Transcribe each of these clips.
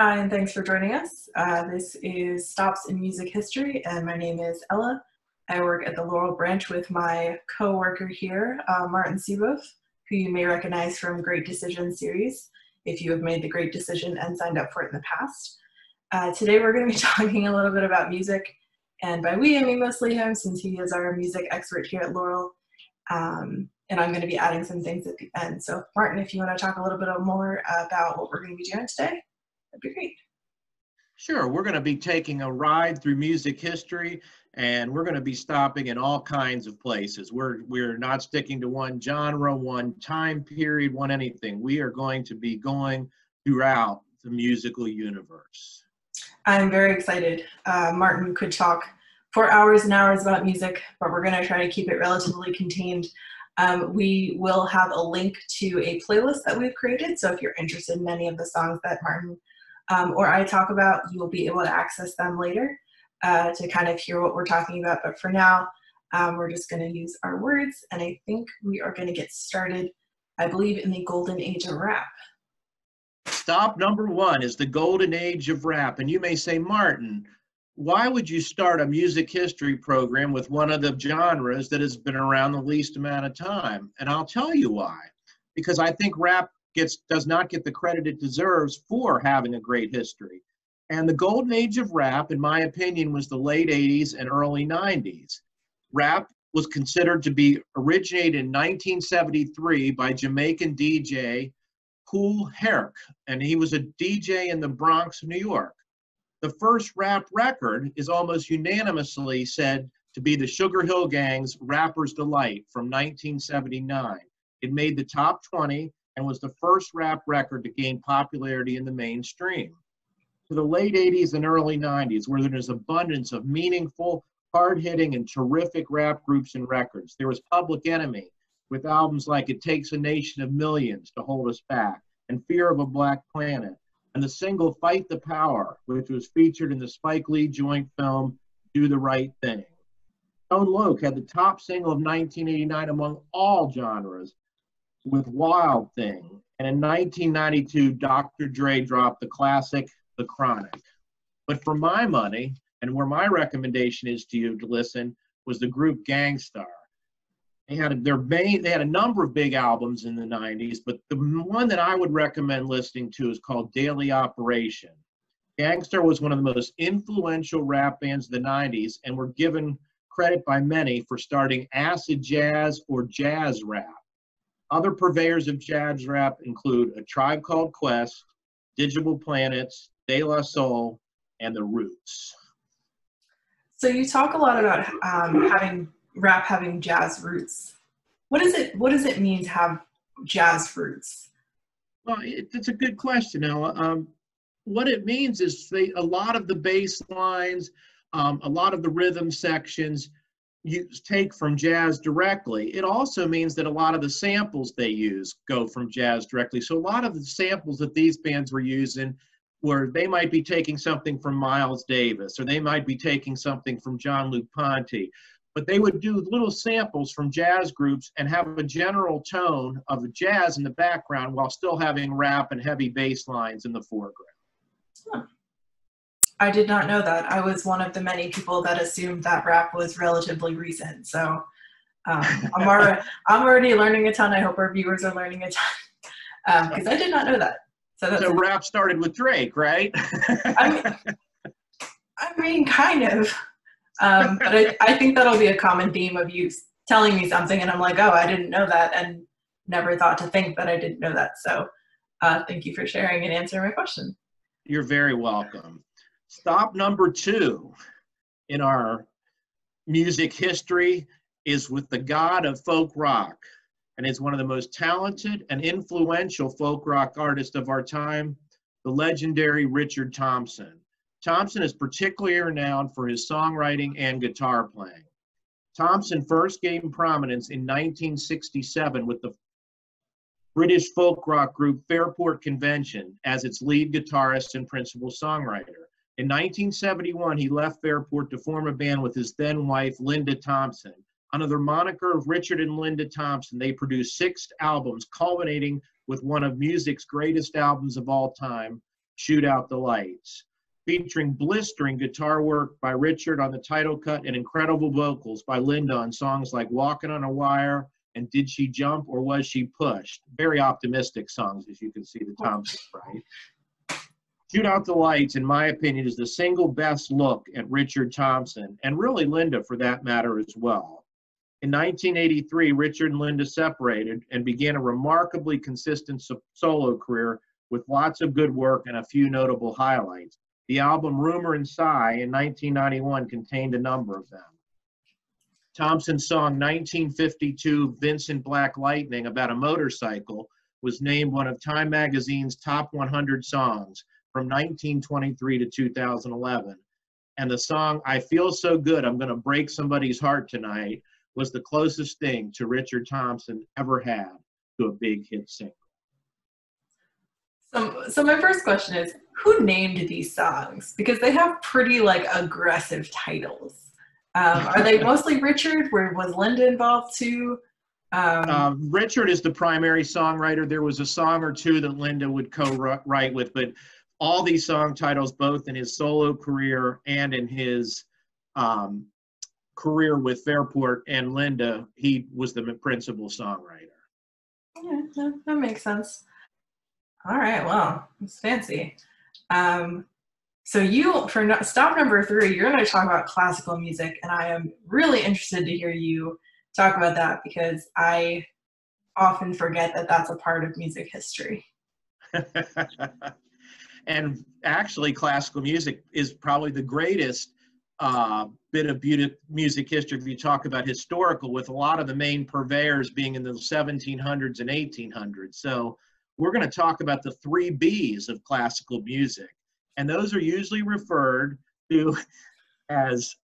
Hi, and thanks for joining us. Uh, this is Stops in Music History, and my name is Ella. I work at the Laurel Branch with my co-worker here, uh, Martin Seeboff, who you may recognize from Great Decision series, if you have made the Great Decision and signed up for it in the past. Uh, today we're going to be talking a little bit about music, and by we I mean mostly him, since he is our music expert here at Laurel. Um, and I'm going to be adding some things at the end. So Martin, if you want to talk a little bit more about what we're going to be doing today. That'd be great. Sure. We're going to be taking a ride through music history and we're going to be stopping in all kinds of places. We're we're not sticking to one genre, one time period, one anything. We are going to be going throughout the musical universe. I'm very excited. Uh, Martin could talk for hours and hours about music, but we're going to try to keep it relatively contained. Um, we will have a link to a playlist that we've created. So if you're interested in any of the songs that Martin um, or I talk about, you will be able to access them later uh, to kind of hear what we're talking about. But for now, um, we're just going to use our words, and I think we are going to get started, I believe, in the golden age of rap. Stop number one is the golden age of rap. And you may say, Martin, why would you start a music history program with one of the genres that has been around the least amount of time? And I'll tell you why. Because I think rap gets does not get the credit it deserves for having a great history. And the golden age of rap, in my opinion, was the late 80s and early 90s. Rap was considered to be originated in 1973 by Jamaican DJ Kool Herc, and he was a DJ in the Bronx, New York. The first rap record is almost unanimously said to be the Sugar Hill Gang's Rapper's Delight from 1979. It made the top 20 and was the first rap record to gain popularity in the mainstream. To the late 80s and early 90s, where there's an abundance of meaningful, hard hitting, and terrific rap groups and records, there was Public Enemy with albums like It Takes a Nation of Millions to Hold Us Back and Fear of a Black Planet, and the single Fight the Power, which was featured in the Spike Lee joint film Do the Right Thing. Tone Loc had the top single of 1989 among all genres with Wild Thing. And in 1992, Dr. Dre dropped the classic The Chronic. But for my money, and where my recommendation is to you to listen, was the group Gang Starr. They had their main, they had a number of big albums in the 90s, but the one that I would recommend listening to is called Daily Operation. Gang Starr was one of the most influential rap bands of the 90s and were given credit by many for starting acid jazz or jazz rap. Other purveyors of jazz rap include A Tribe Called Quest, Digable Planets, De La Soul, and The Roots. So you talk a lot about um, having rap having jazz roots. What does it What does it mean to have jazz roots? Well, it, it's a good question, Ella. Um, what it means is they a lot of the bass lines, um, a lot of the rhythm sections use take from jazz directly. It also means that a lot of the samples they use go from jazz directly. So a lot of the samples that these bands were using where they might be taking something from Miles Davis or they might be taking something from Jean-Luc Ponty. But they would do little samples from jazz groups and have a general tone of jazz in the background while still having rap and heavy bass lines in the foreground. Huh. I did not know that. I was one of the many people that assumed that rap was relatively recent. So um, I'm, already, I'm already learning a ton. I hope our viewers are learning a ton because um, I did not know that. So, so rap started with Drake, right? I, mean, I mean, kind of. Um, but I, I think that'll be a common theme of you telling me something and I'm like, oh, I didn't know that and never thought to think that I didn't know that. So uh, thank you for sharing and answering my question. You're very welcome. Stop number two in our music history is with the god of folk rock and is one of the most talented and influential folk rock artists of our time, the legendary Richard Thompson. Thompson is particularly renowned for his songwriting and guitar playing. Thompson first gained prominence in 1967 with the British folk rock group Fairport Convention as its lead guitarist and principal songwriter. In 1971, he left Fairport to form a band with his then wife, Linda Thompson. Under the moniker of Richard and Linda Thompson, they produced six albums, culminating with one of music's greatest albums of all time, Shoot Out the Lights, featuring blistering guitar work by Richard on the title cut and incredible vocals by Linda on songs like Walking on a Wire and Did She Jump or Was She Pushed? Very optimistic songs, as you can see the Thompsons, right? Shoot Out the Lights, in my opinion, is the single best look at Richard Thompson, and really Linda for that matter as well. In 1983, Richard and Linda separated and began a remarkably consistent solo career with lots of good work and a few notable highlights. The album Rumor and Sigh in 1991 contained a number of them. Thompson's song 1952 Vincent Black Lightning about a motorcycle was named one of Time magazine's top 100 songs from 1923 to 2011. And the song I Feel So Good, I'm Going to Break Somebody's Heart Tonight was the closest thing to Richard Thompson ever had to a big hit single. So, so my first question is, who named these songs? Because they have pretty like aggressive titles. Um, are they mostly Richard? Where was Linda involved too? Um, uh, Richard is the primary songwriter. There was a song or two that Linda would co-write with, but all these song titles, both in his solo career and in his um, career with Fairport and Linda, he was the principal songwriter. Yeah, that, makes sense. All right, well, it's fancy. Um, so you, for no, stop number three, you're going to talk about classical music, and I am really interested to hear you talk about that because I often forget that that's a part of music history. and actually, classical music is probably the greatest uh, bit of music history if you talk about historical, with a lot of the main purveyors being in the 1700s and 1800s. So we're going to talk about the three B's of classical music and those are usually referred to as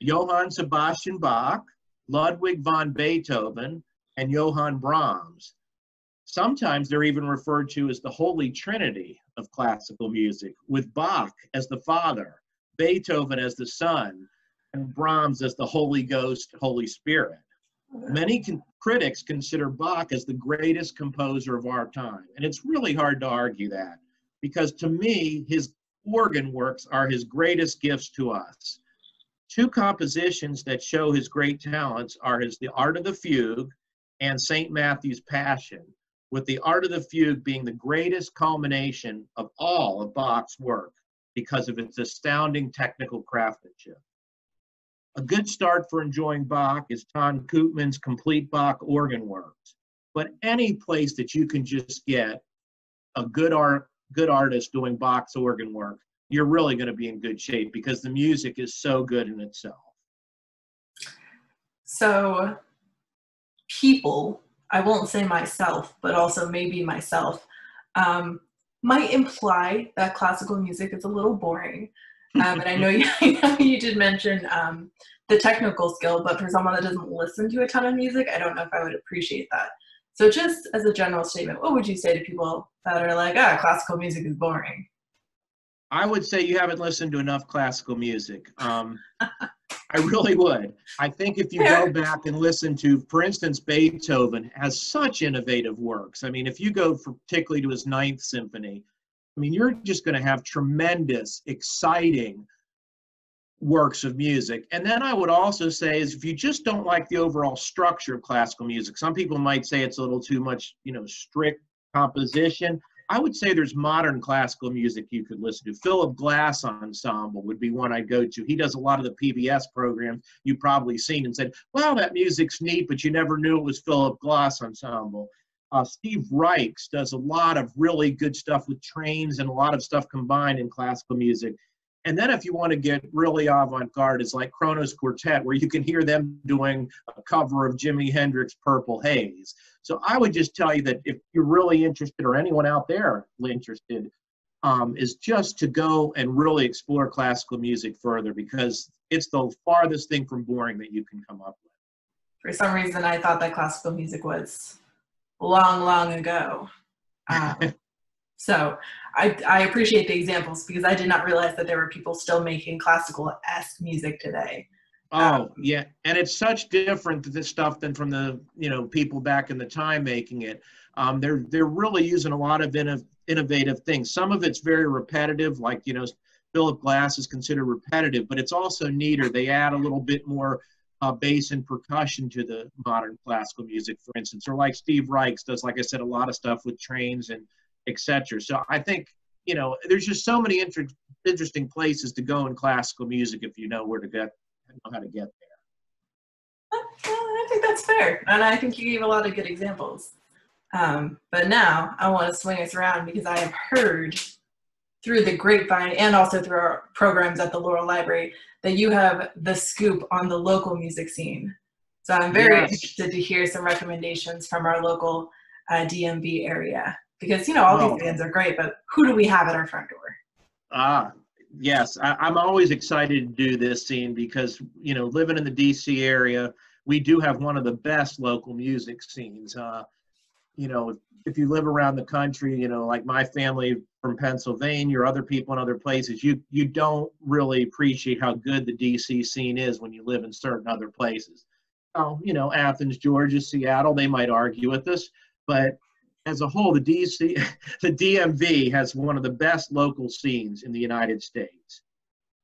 Johann Sebastian Bach, Ludwig von Beethoven, and Johann Brahms. Sometimes they're even referred to as the Holy Trinity of classical music, with Bach as the Father, Beethoven as the Son, and Brahms as the Holy Ghost, Holy Spirit. Many con- critics consider Bach as the greatest composer of our time, and it's really hard to argue that because to me, his organ works are his greatest gifts to us. Two compositions that show his great talents are his The Art of the Fugue and St. Matthew's Passion, with The Art of the Fugue being the greatest culmination of all of Bach's work because of its astounding technical craftsmanship. A good start for enjoying Bach is Ton Koopman's Complete Bach Organ Works. But any place that you can just get a good art good artist doing Bach's organ work, you're really going to be in good shape because the music is so good in itself. So, people, I won't say myself, but also maybe myself, um, might imply that classical music is a little boring. Um, and I know, you, you did mention um, the technical skill, but for someone that doesn't listen to a ton of music, I don't know if I would appreciate that. So just as a general statement, what would you say to people that are like, ah, classical music is boring? I would say you haven't listened to enough classical music. Um, I really would. I think if you go back and listen to, for instance, Beethoven has such innovative works. I mean, if you go for, particularly to his Ninth Symphony, I mean, you're just going to have tremendous, exciting works of music. And then I would also say is if you just don't like the overall structure of classical music, some people might say it's a little too much, you know, strict composition. I would say there's modern classical music you could listen to. Philip Glass Ensemble would be one I'd go to. He does a lot of the PBS programs you've probably seen and said, wow, that music's neat, but you never knew it was Philip Glass Ensemble. Uh, Steve Reichs does a lot of really good stuff with trains and a lot of stuff combined in classical music. And then if you want to get really avant-garde, it's like Kronos Quartet, where you can hear them doing a cover of Jimi Hendrix' Purple Haze. So I would just tell you that if you're really interested, or anyone out there interested, um, is just to go and really explore classical music further because it's the farthest thing from boring that you can come up with. For some reason, I thought that classical music was long, long ago. Um, so I, I appreciate the examples because I did not realize that there were people still making classical esque music today. Oh um, yeah, and it's such different this stuff than from the you know people back in the time making it. Um, they're they're really using a lot of innovative things. Some of it's very repetitive, like, you know, Philip Glass is considered repetitive, but it's also neater. They add a little bit more uh, bass and percussion to the modern classical music, for instance, or like Steve Reichs does, like I said, a lot of stuff with trains and etc. So I think you know there's just so many inter- interesting places to go in classical music if you know where to get know how to get there. I think that's fair, and I think you gave a lot of good examples. Um, but now I want to swing us around because I have heard through the grapevine and also through our programs at the Laurel Library that you have the scoop on the local music scene. So I'm very yes. interested to hear some recommendations from our local uh, DMV area because you know all these bands are great, but who do we have at our front door? Ah, yes, I, I'm always excited to do this scene because you know living in the DC area, we do have one of the best local music scenes. Uh, you know, if you live around the country, you know, like my family from Pennsylvania or other people in other places, you you don't really appreciate how good the DC scene is when you live in certain other places. Oh, you know, Athens, Georgia, Seattle, they might argue with us, but as a whole, the DC, the DMV has one of the best local scenes in the United States.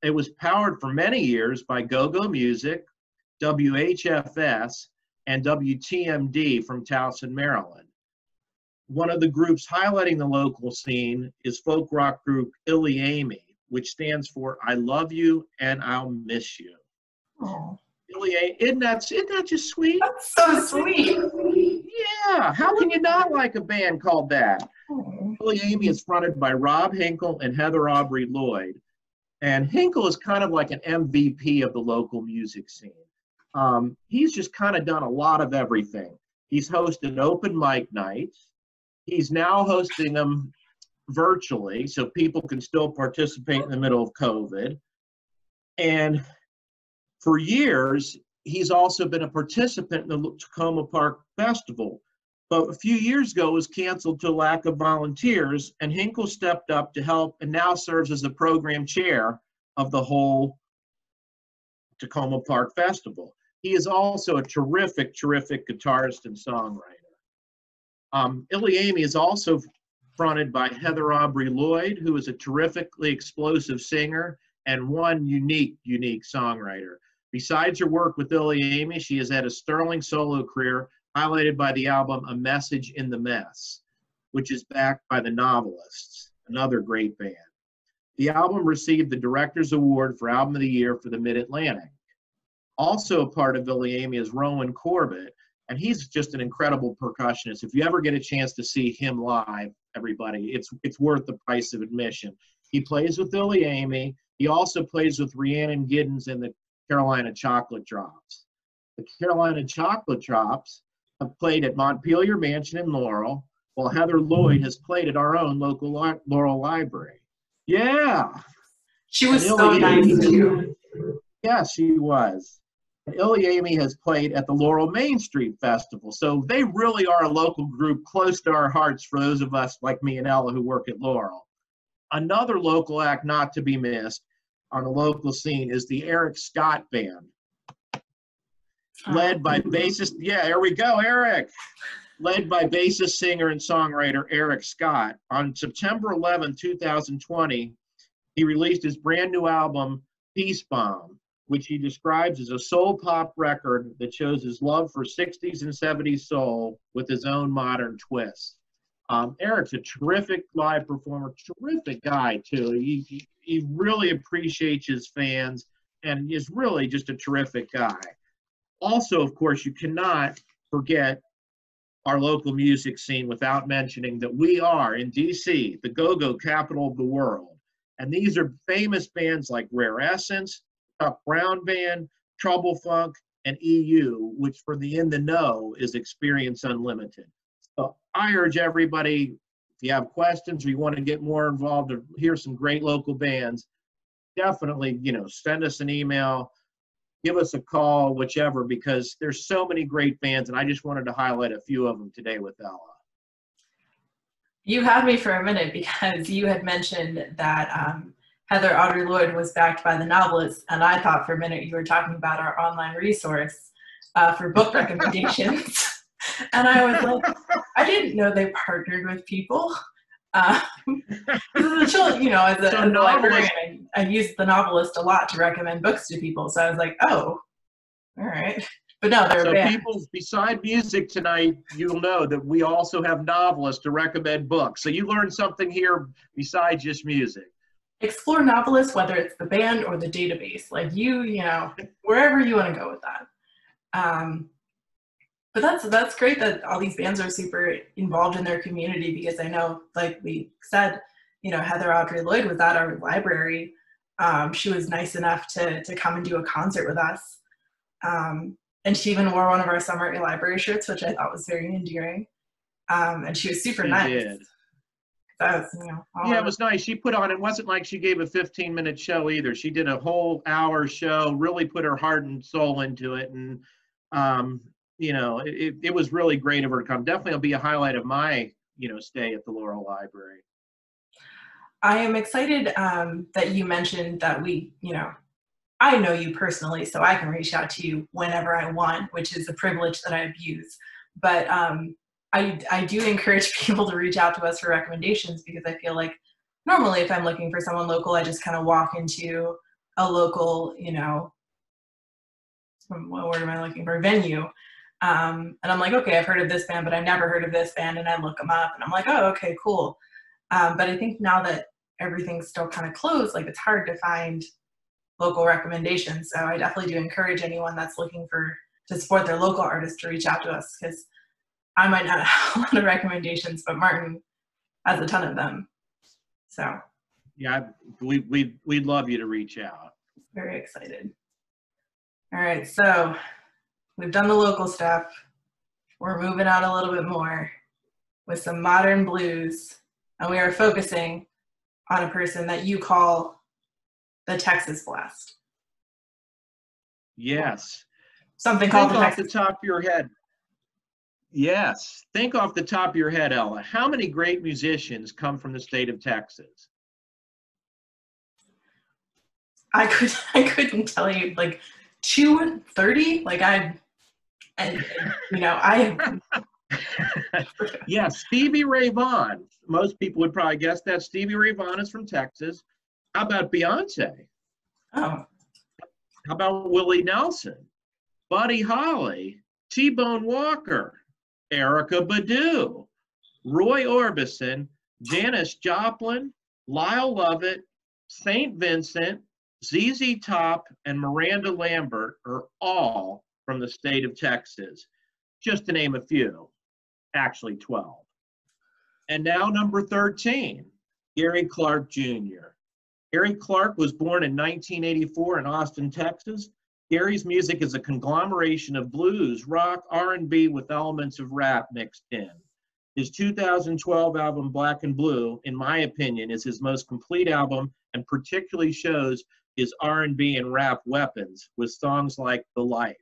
It was powered for many years by Go-Go Music, WHFS, and WTMD from Towson, Maryland one of the groups highlighting the local scene is folk rock group ILYAIMY, which stands for I Love You and I'll Miss You. Oh. ILYAIMY, isn't that, isn't that just sweet? That's so sweet. Yeah, how can you not like a band called that? Oh. ILYAIMY is fronted by Rob Hinkle and Heather Aubrey Lloyd. And Hinkle is kind of like an MVP of the local music scene. Um, he's just kind of done a lot of everything. He's hosted open mic nights. He's now hosting them virtually so people can still participate in the middle of COVID. And for years, he's also been a participant in the Takoma Park Festival. But a few years ago, was canceled to lack of volunteers, and Hinkle stepped up to help and now serves as the program chair of the whole Takoma Park Festival. He is also a terrific, terrific guitarist and songwriter. Um, ILYAIMY is also fronted by Heather Aubrey Lloyd, who is a terrifically explosive singer and one unique, unique songwriter. Besides her work with ILYAIMY, she has had a sterling solo career highlighted by the album A Message in the Mess, which is backed by the Novelists, another great band. The album received the Director's Award for Album of the Year for the Mid Atlantic. Also a part of ILYAIMY is Rowan Corbett, and he's just an incredible percussionist. If you ever get a chance to see him live, everybody, it's it's worth the price of admission. He plays with ILYAIMY. He also plays with Rhiannon Giddens and the Carolina Chocolate Drops. The Carolina Chocolate Drops played at Montpelier Mansion in Laurel, while Heather Lloyd has played at our own local Laurel Library. Yeah. She was so nice too. Yeah, she was. ILYAIMY has played at the Laurel Main Street Festival. So they really are a local group close to our hearts for those of us like me and Ella who work at Laurel. Another local act not to be missed on the local scene is the Eric Scott Band. Led by bassist, yeah, there we go, Eric. Led by bassist, singer, and songwriter Eric Scott. On September 11, 2020, he released his brand new album, Peace Bomb which he describes as a soul pop record that shows his love for 60s and 70s soul with his own modern twist. Um, Eric's a terrific live performer, terrific guy too. He, he, he really appreciates his fans and is really just a terrific guy. Also, of course, you cannot forget our local music scene without mentioning that we are in DC, the go-go capital of the world. And these are famous bands like Rare Essence, Chuck Brown Band, Trouble Funk, and EU, which for the in the know is Experience Unlimited. So I urge everybody, if you have questions or you want to get more involved or hear some great local bands, definitely, you know, send us an email, give us a call, whichever, because there's so many great bands, and I just wanted to highlight a few of them today with Ella. You had me for a minute because you had mentioned that um, Heather Aubrey Lloyd was backed by the novelists, and I thought for a minute you were talking about our online resource uh, for book recommendations. and I was like, I didn't know they partnered with people. Um, a you know, as a, so as a librarian, I, I used the novelist a lot to recommend books to people. So I was like, oh, all right. But no, they're so banned. people beside music tonight, you'll know that we also have novelists to recommend books. So you learned something here besides just music. Explore novelists, whether it's the band or the database. Like you, you know, wherever you want to go with that. Um, but that's that's great that all these bands are super involved in their community because I know, like we said, you know, Heather Aubrey Lloyd was at our library. Um, she was nice enough to to come and do a concert with us. Um, and she even wore one of our summer library shirts, which I thought was very endearing. Um, and she was super she nice. Did. Was, you know, yeah, it was nice. She put on. It wasn't like she gave a 15 minute show either. She did a whole hour show. Really put her heart and soul into it, and um, you know, it, it was really great of her to come. Definitely, will be a highlight of my you know stay at the Laurel Library. I am excited um, that you mentioned that we, you know, I know you personally, so I can reach out to you whenever I want, which is a privilege that I abuse. But um, I, I do encourage people to reach out to us for recommendations because I feel like normally if I'm looking for someone local, I just kind of walk into a local, you know, what word am I looking for? Venue. Um, and I'm like, okay, I've heard of this band, but I never heard of this band. And I look them up and I'm like, oh, okay, cool. Um, but I think now that everything's still kind of closed, like it's hard to find local recommendations. So I definitely do encourage anyone that's looking for to support their local artists to reach out to us because I might not have a lot of recommendations, but Martin has a ton of them. So yeah, we we we'd love you to reach out. Very excited. All right, so we've done the local stuff. We're moving out a little bit more with some modern blues, and we are focusing on a person that you call the Texas Blast. Yes. Something called Think the off Texas. the top of your head. Yes. Think off the top of your head, Ella. How many great musicians come from the state of Texas? I could I couldn't tell you like two thirty. Like I, and you know I. yeah, Stevie Ray Vaughan. Most people would probably guess that Stevie Ray Vaughan is from Texas. How about Beyonce? Oh. How about Willie Nelson? Buddy Holly? T Bone Walker? Erykah Badu? Roy Orbison? Janis Joplin? Lyle Lovett? St. Vincent? ZZ Top and Miranda Lambert are all from the state of Texas, just to name a few, actually 12. And now, number 13, Gary Clark Jr. Gary Clark was born in 1984 in Austin, Texas. Gary's music is a conglomeration of blues, rock, R&B with elements of rap mixed in. His 2012 album Black and Blue, in my opinion, is his most complete album and particularly shows his R&B and rap weapons with songs like The Life.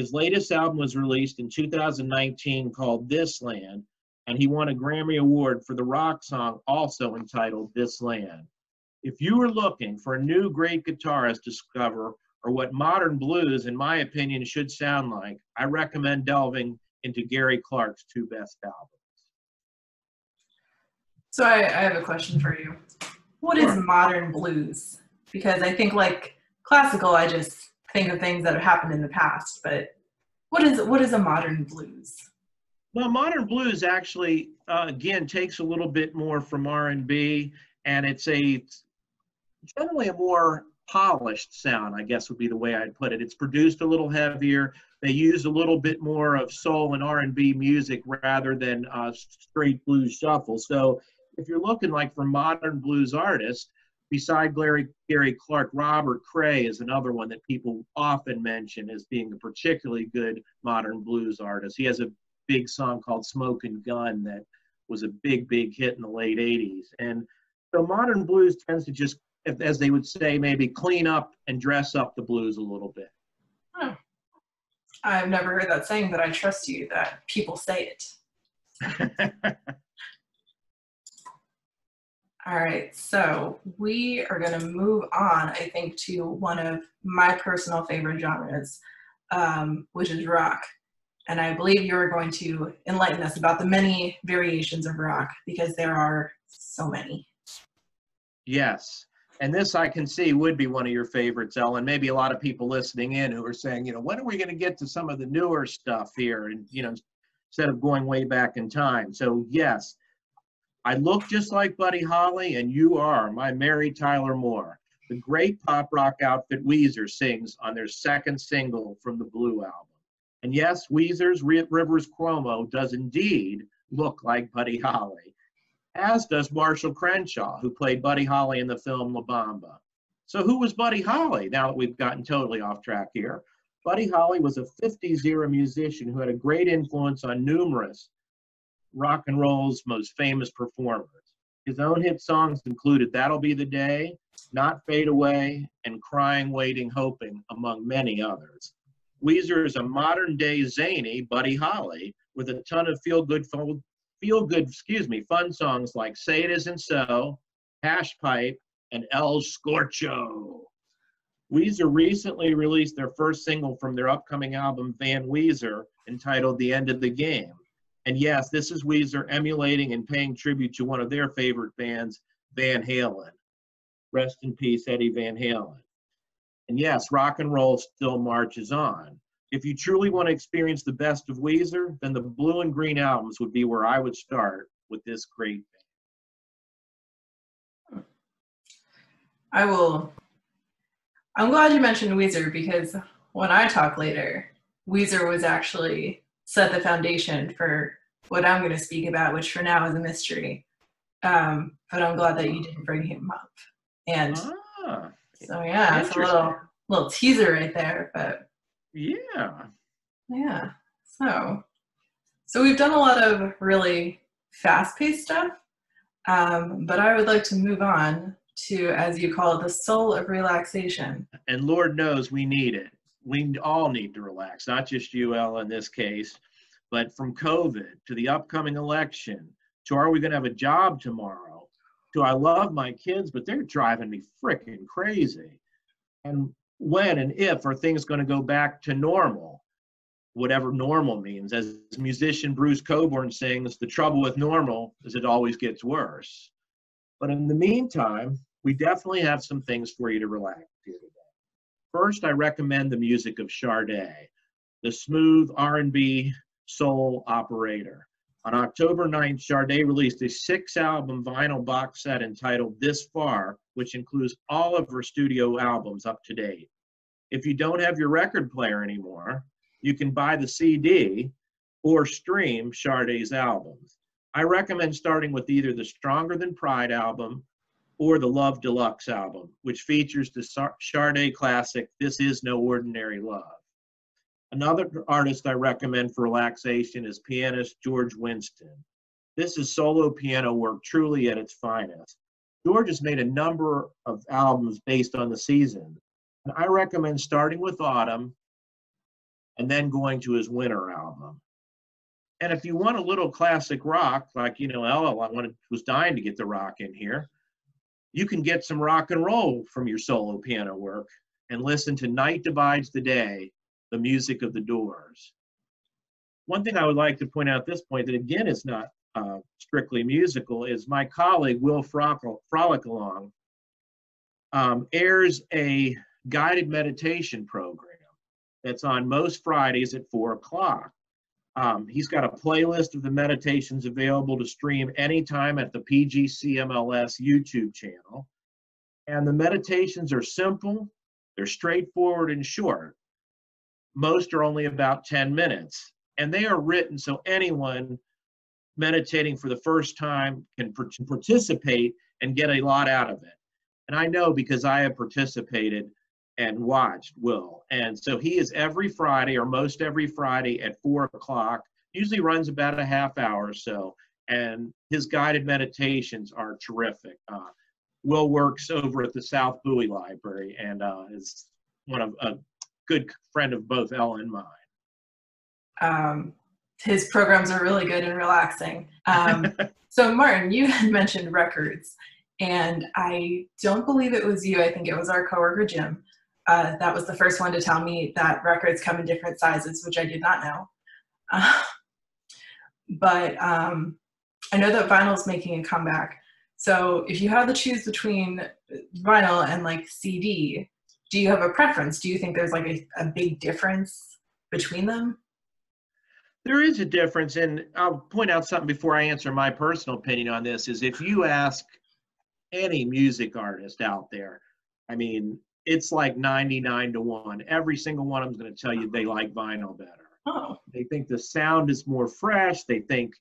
His latest album was released in 2019 called This Land, and he won a Grammy Award for the rock song also entitled This Land. If you are looking for a new great guitarist to discover, or what modern blues, in my opinion, should sound like, I recommend delving into Gary Clark's two best albums. So I, I have a question for you. What sure. is modern blues? Because I think like classical, I just think of things that have happened in the past, but what is what is a modern blues? Well, modern blues actually, uh, again, takes a little bit more from R&B, and it's a generally a more polished sound, I guess would be the way I'd put it. It's produced a little heavier. They use a little bit more of soul and R&B music rather than uh, straight blues shuffle. So if you're looking like for modern blues artists, beside Gary, Gary Clark, Robert Cray is another one that people often mention as being a particularly good modern blues artist. He has a big song called Smoking Gun that was a big, big hit in the late 80s. And so modern blues tends to just as they would say, maybe clean up and dress up the blues a little bit. Hmm. I've never heard that saying, but I trust you that people say it. All right, so we are going to move on, I think, to one of my personal favorite genres, um, which is rock. And I believe you're going to enlighten us about the many variations of rock because there are so many. Yes. And this I can see would be one of your favorites, Ellen. Maybe a lot of people listening in who are saying, you know, when are we going to get to some of the newer stuff here? And, you know, instead of going way back in time. So, yes, I look just like Buddy Holly, and you are my Mary Tyler Moore. The great pop rock outfit Weezer sings on their second single from the Blue album. And yes, Weezer's Rivers Cuomo does indeed look like Buddy Holly as does Marshall Crenshaw, who played Buddy Holly in the film La Bamba. So, who was Buddy Holly? Now that we've gotten totally off track here, Buddy Holly was a 50s era musician who had a great influence on numerous rock and roll's most famous performers. His own hit songs included That'll Be the Day, Not Fade Away, and Crying, Waiting, Hoping, among many others. Weezer is a modern day zany Buddy Holly with a ton of feel good feel good, excuse me, fun songs like Say It Isn't So, Hash Pipe, and El Scorcho. Weezer recently released their first single from their upcoming album, Van Weezer, entitled The End of the Game. And yes, this is Weezer emulating and paying tribute to one of their favorite bands, Van Halen. Rest in peace, Eddie Van Halen. And yes, rock and roll still marches on. If you truly want to experience the best of Weezer, then the Blue and Green albums would be where I would start with this great band. I will. I'm glad you mentioned Weezer because when I talk later, Weezer was actually set the foundation for what I'm going to speak about, which for now is a mystery. Um, but I'm glad that you didn't bring him up. And ah, so yeah, it's a little little teaser right there, but yeah. Yeah. So, so we've done a lot of really fast-paced stuff, um, but I would like to move on to, as you call it, the soul of relaxation. And Lord knows we need it. We all need to relax, not just you, Ella, in this case, but from COVID to the upcoming election to are we going to have a job tomorrow? to I love my kids, but they're driving me freaking crazy. And when and if are things going to go back to normal? Whatever normal means as musician bruce Cockburn sings the trouble with normal is it always gets worse. But in the meantime we definitely have some things for you to relax here today first i recommend the music of Sade the smooth r&b soul operator on October 9th, Sade released a six album vinyl box set entitled This Far, which includes all of her studio albums up to date. If you don't have your record player anymore, you can buy the CD or stream Sade's albums. I recommend starting with either the Stronger Than Pride album or the Love Deluxe album, which features the Sade classic, This Is No Ordinary Love. Another artist I recommend for relaxation is pianist George Winston. This is solo piano work truly at its finest. George has made a number of albums based on the season. And I recommend starting with autumn and then going to his winter album. And if you want a little classic rock, like you know, Ella I wanted, was dying to get the rock in here, you can get some rock and roll from your solo piano work and listen to Night Divides the Day the music of the doors. One thing I would like to point out at this point that again is not uh, strictly musical is my colleague Will Frolic Along um, airs a guided meditation program that's on most Fridays at four o'clock. Um, he's got a playlist of the meditations available to stream anytime at the PGCMLS YouTube channel. And the meditations are simple, they're straightforward and short. Most are only about 10 minutes. And they are written so anyone meditating for the first time can participate and get a lot out of it. And I know because I have participated and watched Will. And so he is every Friday or most every Friday at four o'clock, usually runs about a half hour or so. And his guided meditations are terrific. Uh, Will works over at the South Bowie Library and uh, is one of a good friend of both Ella and mine. Um, his programs are really good and relaxing. Um, so, Martin, you had mentioned records, and I don't believe it was you. I think it was our coworker Jim. Uh, that was the first one to tell me that records come in different sizes, which I did not know. Uh, but um, I know that vinyl is making a comeback. So if you had to choose between vinyl and like CD, do you have a preference? Do you think there's like a, a big difference between them? There is a difference, and I'll point out something before I answer my personal opinion on this. Is if you ask any music artist out there, I mean, it's like 99 to 1. Every single one of them is going to tell you they like vinyl better. Oh. They think the sound is more fresh. They think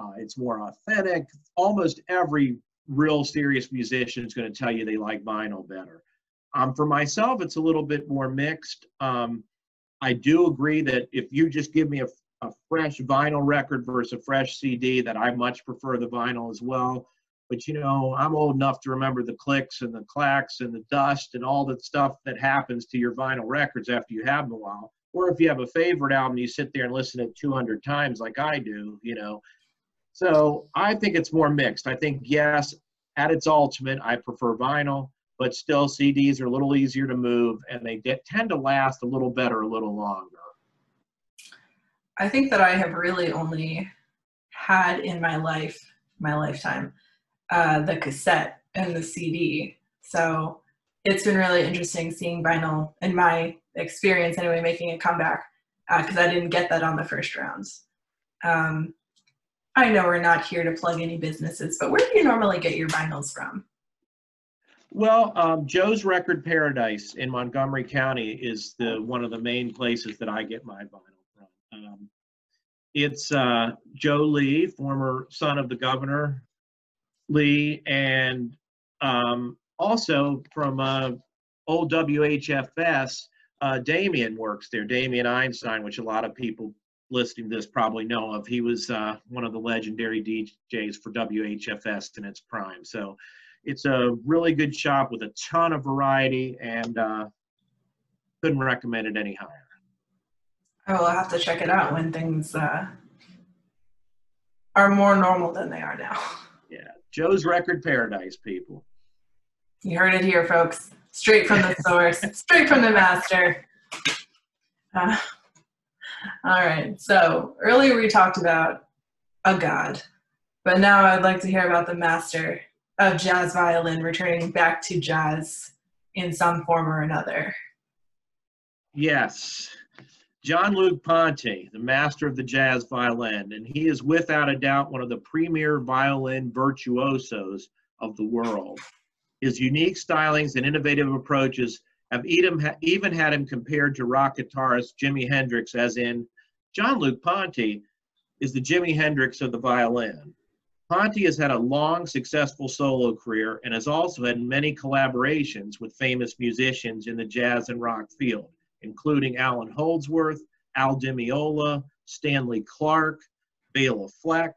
uh, it's more authentic. Almost every real serious musician is going to tell you they like vinyl better. Um, for myself, it's a little bit more mixed. Um, I do agree that if you just give me a, a fresh vinyl record versus a fresh CD, that I much prefer the vinyl as well. But you know, I'm old enough to remember the clicks and the clacks and the dust and all the stuff that happens to your vinyl records after you have them a while. Or if you have a favorite album, you sit there and listen to it 200 times like I do, you know. So I think it's more mixed. I think, yes, at its ultimate, I prefer vinyl, but still CDs are a little easier to move and they tend to last a little better, a little longer. I think that I have really only had in my life, my lifetime, uh, the cassette and the CD. So it's been really interesting seeing vinyl in my experience anyway, making a comeback because uh, I didn't get that on the first rounds. Um, I know we're not here to plug any businesses, but where do you normally get your vinyls from? Well, um, Joe's Record Paradise in Montgomery County is the one of the main places that I get my vinyl from. Um, it's uh, Joe Lee, former son of the governor Lee, and um, also from uh, old WHFS, uh, Damian works there. Damian Einstein, which a lot of people listening to this probably know of. He was uh, one of the legendary DJs for WHFS in its prime. So it's a really good shop with a ton of variety and uh, couldn't recommend it any higher. I will have to check it out when things uh, are more normal than they are now. Yeah, Joe's Record Paradise, people. You heard it here, folks. Straight from the source, straight from the master. Uh, all right. So earlier we talked about a god, but now I'd like to hear about the master of jazz violin returning back to jazz in some form or another. Yes. Jean-Luc Ponty, the master of the jazz violin, and he is without a doubt one of the premier violin virtuosos of the world. His unique stylings and innovative approaches have even had him compared to rock guitarist Jimi Hendrix, as in Jean-Luc Ponty is the Jimi Hendrix of the violin. Ponty has had a long, successful solo career and has also had many collaborations with famous musicians in the jazz and rock field, including Allan Holdsworth, Al Di Meola, Stanley Clarke, Bela Fleck,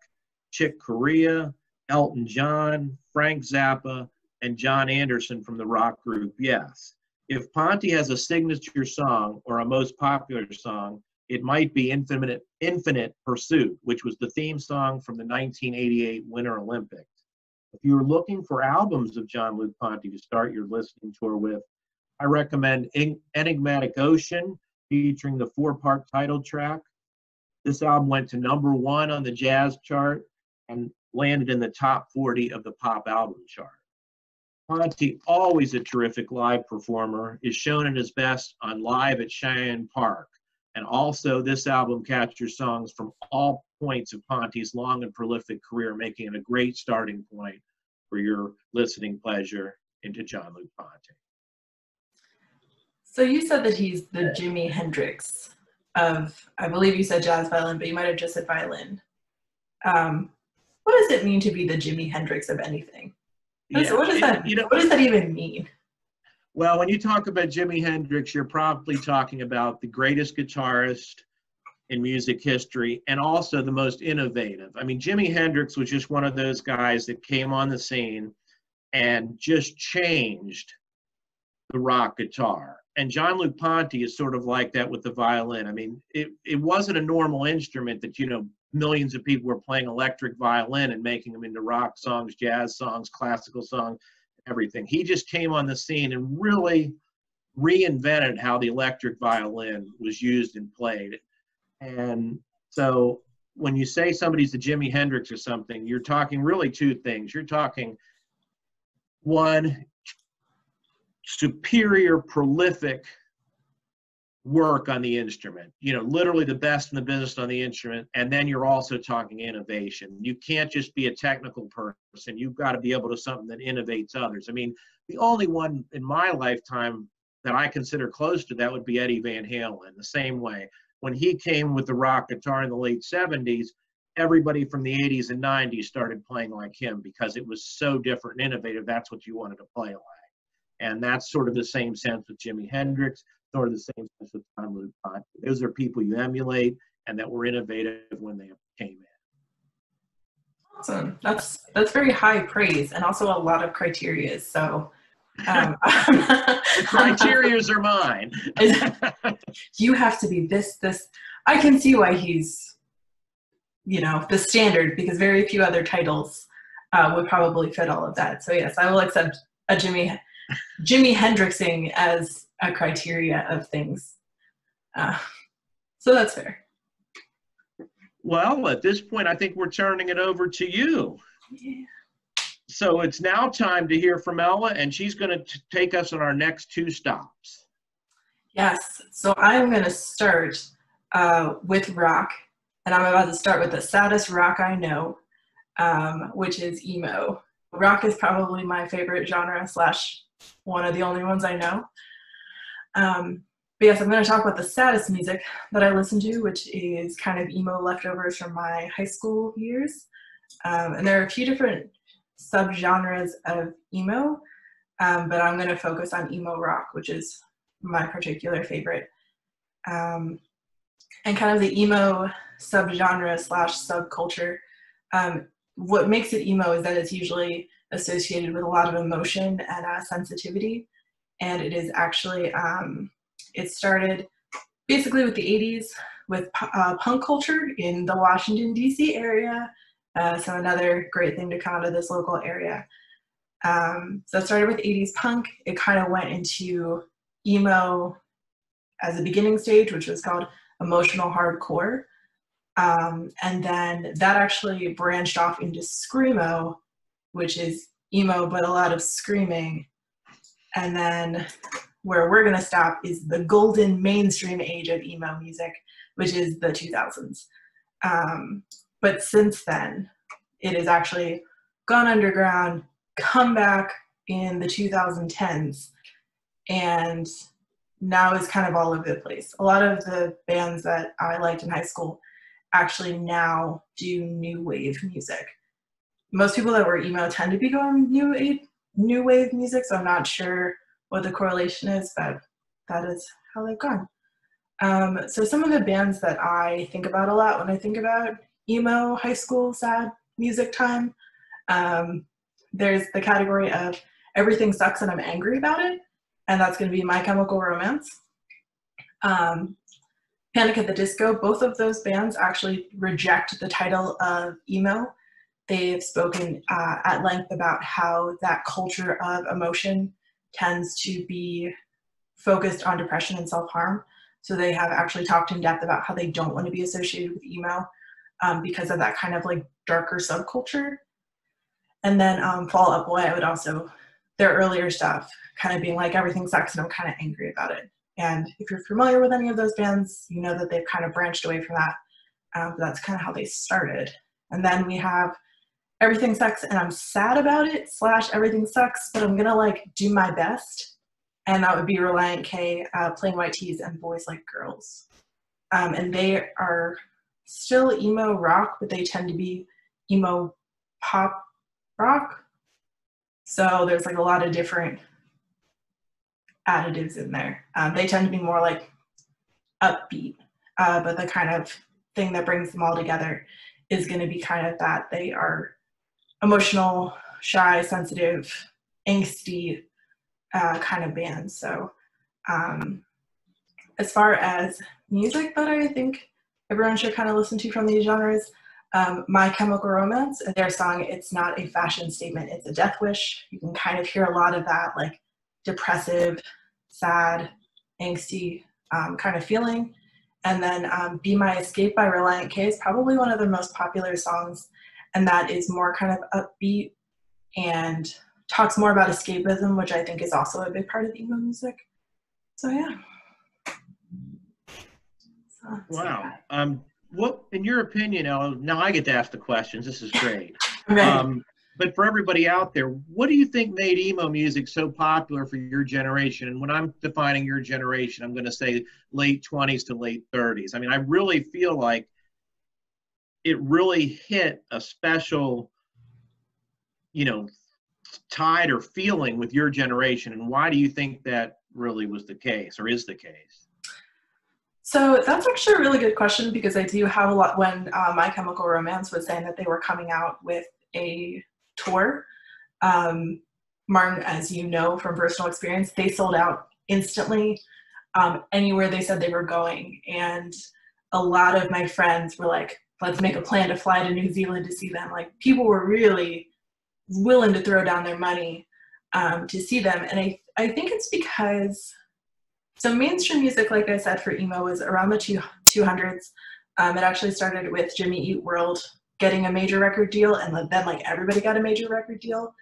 Chick Corea, Elton John, Frank Zappa, and Jon Anderson from the rock group Yes. If Ponty has a signature song or a most popular song, it might be Infinite, Infinite Pursuit, which was the theme song from the 1988 Winter Olympics. If you're looking for albums of Jean-Luc Ponty to start your listening tour with, I recommend Enigmatic Ocean, featuring the four-part title track. This album went to number one on the jazz chart and landed in the top 40 of the pop album chart. Ponty, always a terrific live performer, is shown at his best on Live at Chene Park. And also, this album captures songs from all points of Ponty's long and prolific career, making it a great starting point for your listening pleasure into Jean-Luc Ponty. So you said that he's the Jimi Hendrix of, I believe you said jazz violin, but you might have just said violin. Um, what does it mean to be the Jimi Hendrix of anything? Yeah. what does that? You know, what does that even mean? Well, when you talk about Jimi Hendrix, you're probably talking about the greatest guitarist in music history and also the most innovative. I mean, Jimi Hendrix was just one of those guys that came on the scene and just changed the rock guitar. And Jean-Luc Ponty is sort of like that with the violin. I mean, it, it wasn't a normal instrument that, you know, millions of people were playing electric violin and making them into rock songs, jazz songs, classical songs, everything. He just came on the scene and really reinvented how the electric violin was used and played. And so when you say somebody's a Jimi Hendrix or something, you're talking really two things. You're talking one superior, prolific work on the instrument. You know, literally the best in the business on the instrument. And then you're also talking innovation. You can't just be a technical person. You've got to be able to something that innovates others. I mean, the only one in my lifetime that I consider close to that would be Eddie Van Halen. The same way, when he came with the rock guitar in the late 70s, everybody from the 80s and 90s started playing like him because it was so different and innovative. That's what you wanted to play like. And that's sort of the same sense with Jimi Hendrix, sort of the same sense with Tom Lupon. Those are people you emulate and that were innovative when they came in. Awesome. That's that's very high praise and also a lot of criteria. So um, the criterias are mine. you have to be this, this. I can see why he's, you know, the standard because very few other titles uh, would probably fit all of that. So yes, I will accept a Jimmy Jimi Hendrixing as a criteria of things. Uh, so that's fair. Well, at this point, I think we're turning it over to you. Yeah. So it's now time to hear from Ella, and she's going to take us on our next two stops. Yes. So I'm going to start uh, with rock, and I'm about to start with the saddest rock I know, um, which is emo. Rock is probably my favorite genre slash one of the only ones I know. Um, but yes, I'm going to talk about the saddest music that I listen to, which is kind of emo leftovers from my high school years. Um, and there are a few different subgenres of emo, um, but I'm going to focus on emo rock, which is my particular favorite. Um, and kind of the emo subgenre slash subculture. Um, what makes it emo is that it's usually associated with a lot of emotion and uh, sensitivity. And it is actually, um, it started basically with the 80s with uh, punk culture in the Washington, D.C. area. Uh, so another great thing to come out of this local area. Um, so it started with 80s punk. It kind of went into emo as a beginning stage, which was called emotional hardcore. Um, and then that actually branched off into screamo, which is emo, but a lot of screaming. And then where we're gonna stop is the golden mainstream age of emo music, which is the 2000s. Um, but since then, it has actually gone underground, come back in the 2010s, and now is kind of all over the place. A lot of the bands that I liked in high school actually now do new wave music most people that were emo tend to be going new new wave music, so I'm not sure what the correlation is, but that is how they've gone. Um, so some of the bands that I think about a lot when I think about emo, high school, sad music time, um, there's the category of everything sucks and I'm angry about it, and that's going to be My Chemical Romance. Um, Panic at the Disco, both of those bands actually reject the title of emo They've spoken uh, at length about how that culture of emotion tends to be focused on depression and self-harm. So they have actually talked in depth about how they don't want to be associated with emo um, because of that kind of like darker subculture. And then um, Fall Out Boy, I would also, their earlier stuff, kind of being like everything sucks and I'm kind of angry about it. And if you're familiar with any of those bands, you know that they've kind of branched away from that. Um, that's kind of how they started. And then we have everything sucks and I'm sad about it, slash everything sucks, but I'm gonna like do my best. And that would be Relient K, uh, White T's, and Boys Like Girls. Um, and they are still emo rock, but they tend to be emo pop rock. So there's like a lot of different additives in there. Um, they tend to be more like upbeat, uh, but the kind of thing that brings them all together is going to be kind of that they are emotional, shy, sensitive, angsty uh, kind of band. So um, as far as music that I think everyone should kind of listen to from these genres, um, My Chemical Romance, their song, It's Not a Fashion Statement, It's a Death Wish. You can kind of hear a lot of that like depressive, sad, angsty um, kind of feeling. And then um, Be My Escape by Relient K is probably one of their most popular songs and that is more kind of upbeat and talks more about escapism, which I think is also a big part of emo music. So yeah. So, wow. Um, what, in your opinion, Ella? Now I get to ask the questions. This is great. right. Um, but for everybody out there, what do you think made emo music so popular for your generation? And when I'm defining your generation, I'm going to say late 20s to late 30s. I mean, I really feel like it really hit a special, you know, tide or feeling with your generation. And why do you think that really was the case or is the case? So that's actually a really good question because I do have a lot. When uh, My Chemical Romance was saying that they were coming out with a tour. Um, Martin, as you know from personal experience, they sold out instantly um, anywhere they said they were going. And a lot of my friends were like, let's make a plan to fly to New Zealand to see them. Like people were really willing to throw down their money um, to see them. And I, I think it's because, so mainstream music, like I said, for emo was around the two, 200s. Um, it actually started with Jimmy Eat World getting a major record deal and then like everybody got a major record deal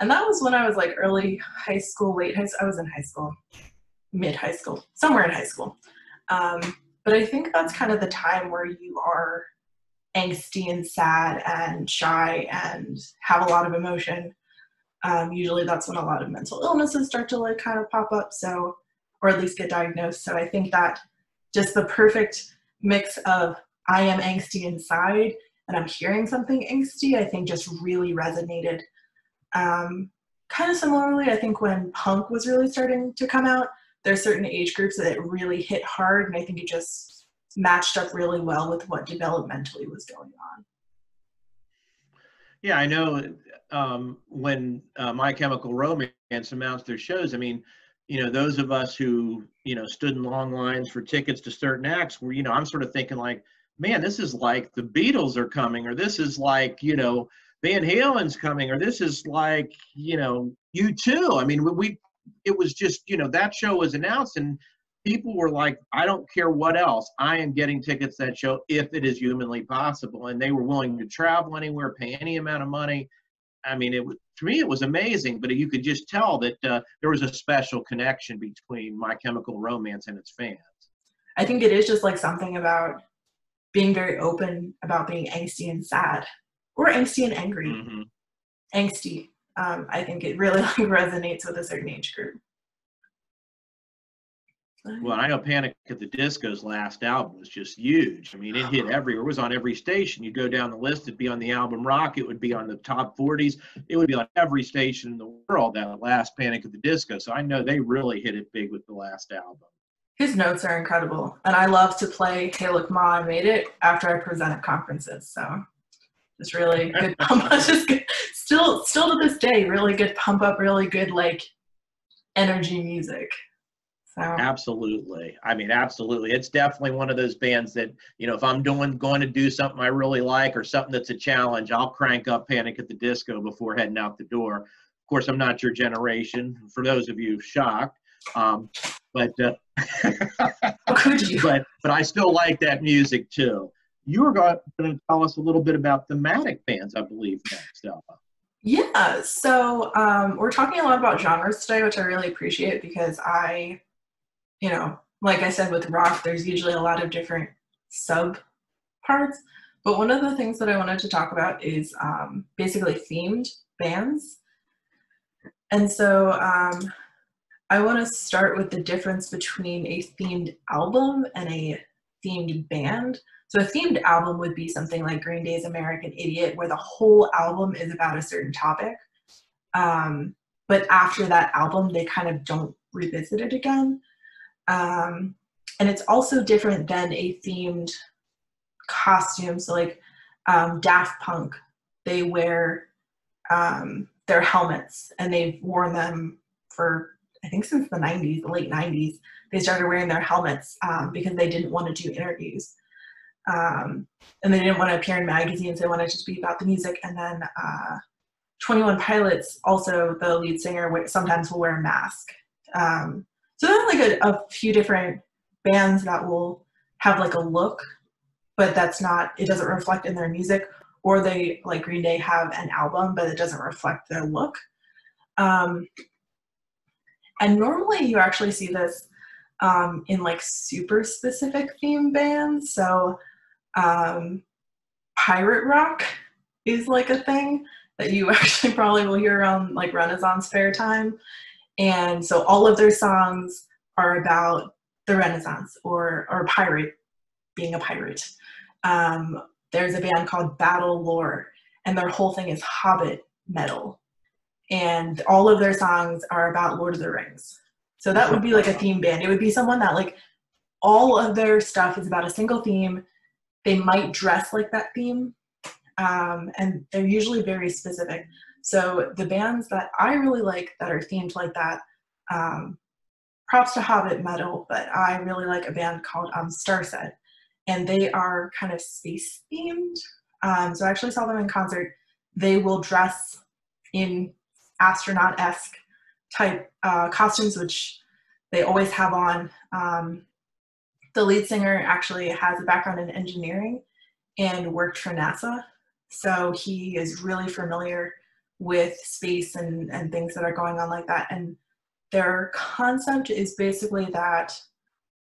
and that was when i was like early high school late high school i was in high school mid high school somewhere in high school um, but i think that's kind of the time where you are angsty and sad and shy and have a lot of emotion um, usually that's when a lot of mental illnesses start to like kind of pop up so or at least get diagnosed so i think that just the perfect mix of i am angsty inside and I'm hearing something angsty, I think just really resonated. Um, kind of similarly, I think when punk was really starting to come out, there's certain age groups that it really hit hard, and I think it just matched up really well with what developmentally was going on. Yeah, I know um, when uh, My Chemical Romance announced their shows, I mean, you know, those of us who, you know, stood in long lines for tickets to certain acts were, you know, I'm sort of thinking like, man, this is like the Beatles are coming, or this is like, you know, Van Halen's coming, or this is like, you know, U2. I mean, we, it was just, you know, that show was announced and people were like, I don't care what else. I am getting tickets that show if it is humanly possible. And they were willing to travel anywhere, pay any amount of money. I mean, it was, to me, it was amazing, but you could just tell that uh, there was a special connection between My Chemical Romance and its fans. I think it is just like something about being very open about being angsty and sad or angsty and angry mm-hmm. angsty um, i think it really like resonates with a certain age group well i know panic at the disco's last album was just huge i mean it hit uh-huh. everywhere it was on every station you go down the list it'd be on the album rock it would be on the top 40s it would be on every station in the world that last panic at the disco so i know they really hit it big with the last album his notes are incredible. And I love to play Hey Look Ma, I Made It after I present at conferences. So it's really good pump up. Just good. Still, still to this day, really good pump up, really good like energy music. So. Absolutely. I mean, absolutely. It's definitely one of those bands that, you know, if I'm doing going to do something I really like or something that's a challenge, I'll crank up Panic at the Disco before heading out the door. Of course, I'm not your generation. For those of you shocked, um, but uh, could you? But but I still like that music too. You were going to tell us a little bit about thematic bands, I believe, next. Yeah, so um, we're talking a lot about genres today, which I really appreciate because I, you know, like I said with rock, there's usually a lot of different sub parts. But one of the things that I wanted to talk about is um, basically themed bands. And so um, I want to start with the difference between a themed album and a themed band. So a themed album would be something like Green Day's American Idiot, where the whole album is about a certain topic. Um, but after that album, they kind of don't revisit it again. Um, and it's also different than a themed costume. So like um, Daft Punk, they wear um, their helmets and they've worn them for I think since the 90s, the late 90s, they started wearing their helmets um, because they didn't want to do interviews. Um, and they didn't want to appear in magazines. They wanted to be about the music. And then uh, 21 Pilots, also the lead singer, sometimes will wear a mask. Um, so there are like a, a few different bands that will have like a look, but that's not, it doesn't reflect in their music. Or they, like Green Day, have an album, but it doesn't reflect their look. Um, and normally you actually see this um, in like super specific theme bands. So um, pirate rock is like a thing that you actually probably will hear around like Renaissance fair time. And so all of their songs are about the Renaissance or or pirate being a pirate. Um, there's a band called Battlelore, and their whole thing is Hobbit metal, and all of their songs are about Lord of the Rings. So that would be like a theme band. It would be someone that like all of their stuff is about a single theme. They might dress like that theme, um, and they're usually very specific. So the bands that I really like that are themed like that, um, props to Hobbit Metal, but I really like a band called um, Starset, and they are kind of space themed. Um, so I actually saw them in concert. They will dress in astronaut esque type uh, costumes, which they always have on. Um, the lead singer actually has a background in engineering and worked for NASA. So he is really familiar with space and, and things that are going on like that. And their concept is basically that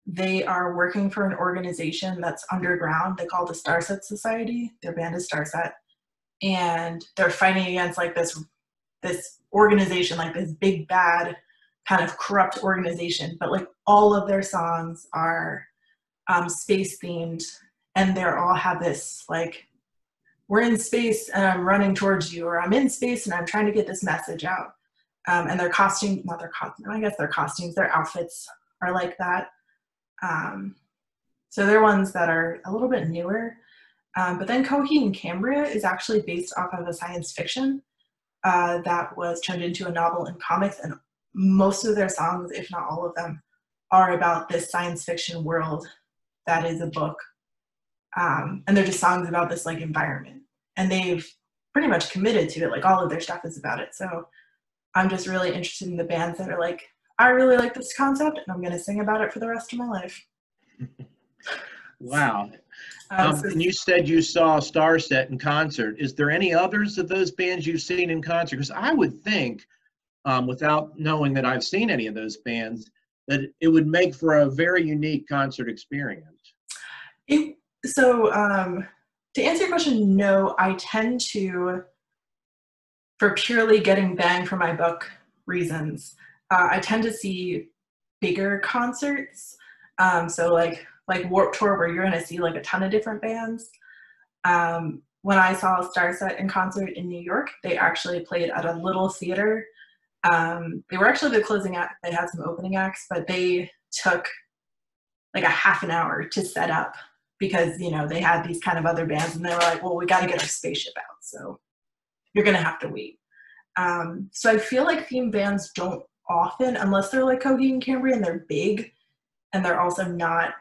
they are working for an organization that's underground. They call the Starset Society. Their band is Starset. And they're fighting against like this this organization, like this big bad kind of corrupt organization. But like all of their songs are um, space themed and they're all have this like we're in space and I'm running towards you, or I'm in space and I'm trying to get this message out. Um, and their costume, not their costume, I guess their costumes, their outfits are like that. Um, so they're ones that are a little bit newer. Um, but then Coheed and Cambria is actually based off of a science fiction uh, that was turned into a novel in comics, and most of their songs, if not all of them, are about this science fiction world that is a book um, and they're just songs about this like environment and they've pretty much committed to it like all of their stuff is about it so i'm just really interested in the bands that are like i really like this concept and i'm going to sing about it for the rest of my life wow um, um, so, and you said you saw Starset in concert. Is there any others of those bands you've seen in concert? Because I would think, um, without knowing that I've seen any of those bands, that it would make for a very unique concert experience. It so um, to answer your question, no, I tend to, for purely getting bang for my buck reasons, uh, I tend to see bigger concerts. Um, so like like Warped Tour, where you're gonna see like a ton of different bands. Um, when I saw Starset in concert in New York, they actually played at a little theater. Um, they were actually the closing act. They had some opening acts, but they took like a half an hour to set up because you know they had these kind of other bands and they were like well we got to get our spaceship out so you're gonna have to wait. Um, so i feel like theme bands don't often unless they're like Coheed and Cambria and they're big and they're also not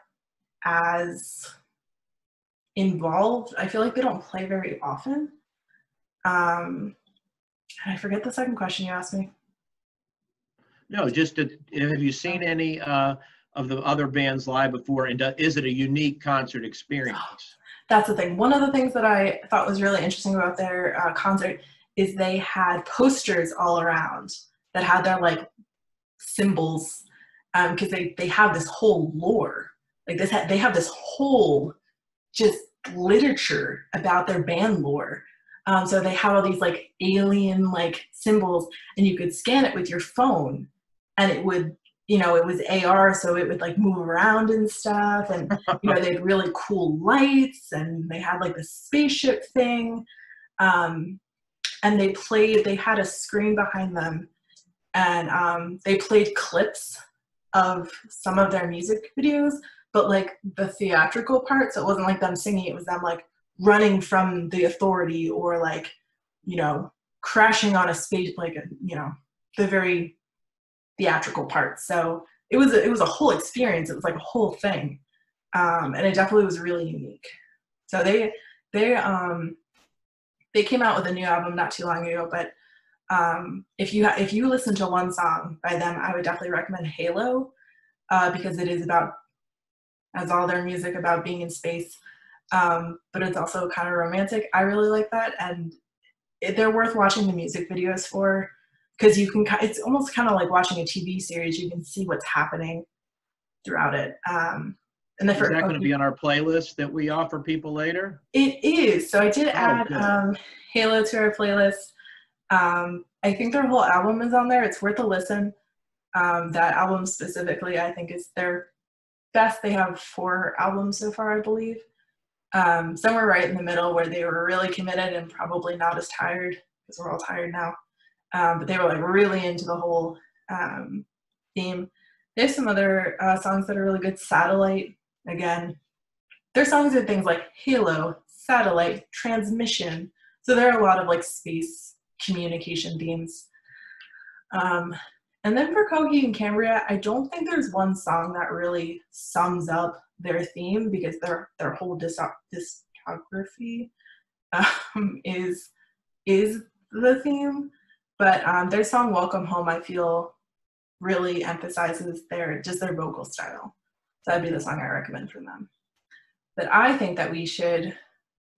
as involved i feel like they don't play very often. Um, i forget the second question you asked me. No just to, have you seen any uh, of the other bands live before and is it a unique concert experience? That's the thing. One of the things that i thought was really interesting about their uh, concert is they had posters all around that had their like symbols because um, they they have this whole lore. Like this ha- they have this whole just literature about their band lore. Um, so they have all these like alien like symbols and you could scan it with your phone and it would you know, it was AR, so it would like move around and stuff. And, you know, they had really cool lights and they had like the spaceship thing. Um, and they played, they had a screen behind them and um, they played clips of some of their music videos, but like the theatrical part. So it wasn't like them singing, it was them like running from the authority or like, you know, crashing on a space, like, a, you know, the very theatrical parts. So it was a, it was a whole experience. It was like a whole thing, um, and it definitely was really unique. So they they um, they came out with a new album not too long ago, but um, if you if you listen to one song by them, I would definitely recommend Halo uh, because it is about as all their music about being in space, um, but it's also kind of romantic. I really like that, and it, they're worth watching the music videos for because you can it's almost kind of like watching a tv series you can see what's happening throughout it um and the is that going to be on our playlist that we offer people later? It is so i did oh, add um halo to our playlist. Um i think their whole album is on there it's worth a listen. Um that album specifically i think is their best. They have four albums so far i believe. Um, somewhere right in the middle where they were really committed and probably not as tired because we're all tired now. Um, but they were like really into the whole um, theme. There's some other uh, songs that are really good. Satellite, again. Their songs are things like Halo, Satellite, Transmission. So there are a lot of like space communication themes. Um, and then for Coheed and Cambria, I don't think there's one song that really sums up their theme because their their whole discography um, is is the theme. But um, their song "Welcome Home" I feel really emphasizes their just their vocal style. So that'd be the song I recommend from them. But I think that we should,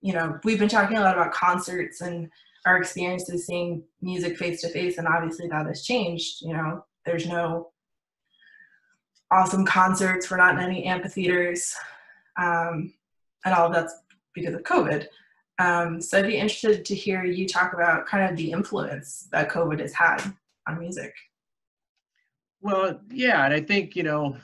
you know, we've been talking a lot about concerts and our experiences seeing music face to face, and obviously that has changed. You know, there's no awesome concerts. We're not in any amphitheaters, um, and all of that's because of COVID. Um, so I'd be interested to hear you talk about kind of the influence that COVID has had on music. Well, yeah, and I think you know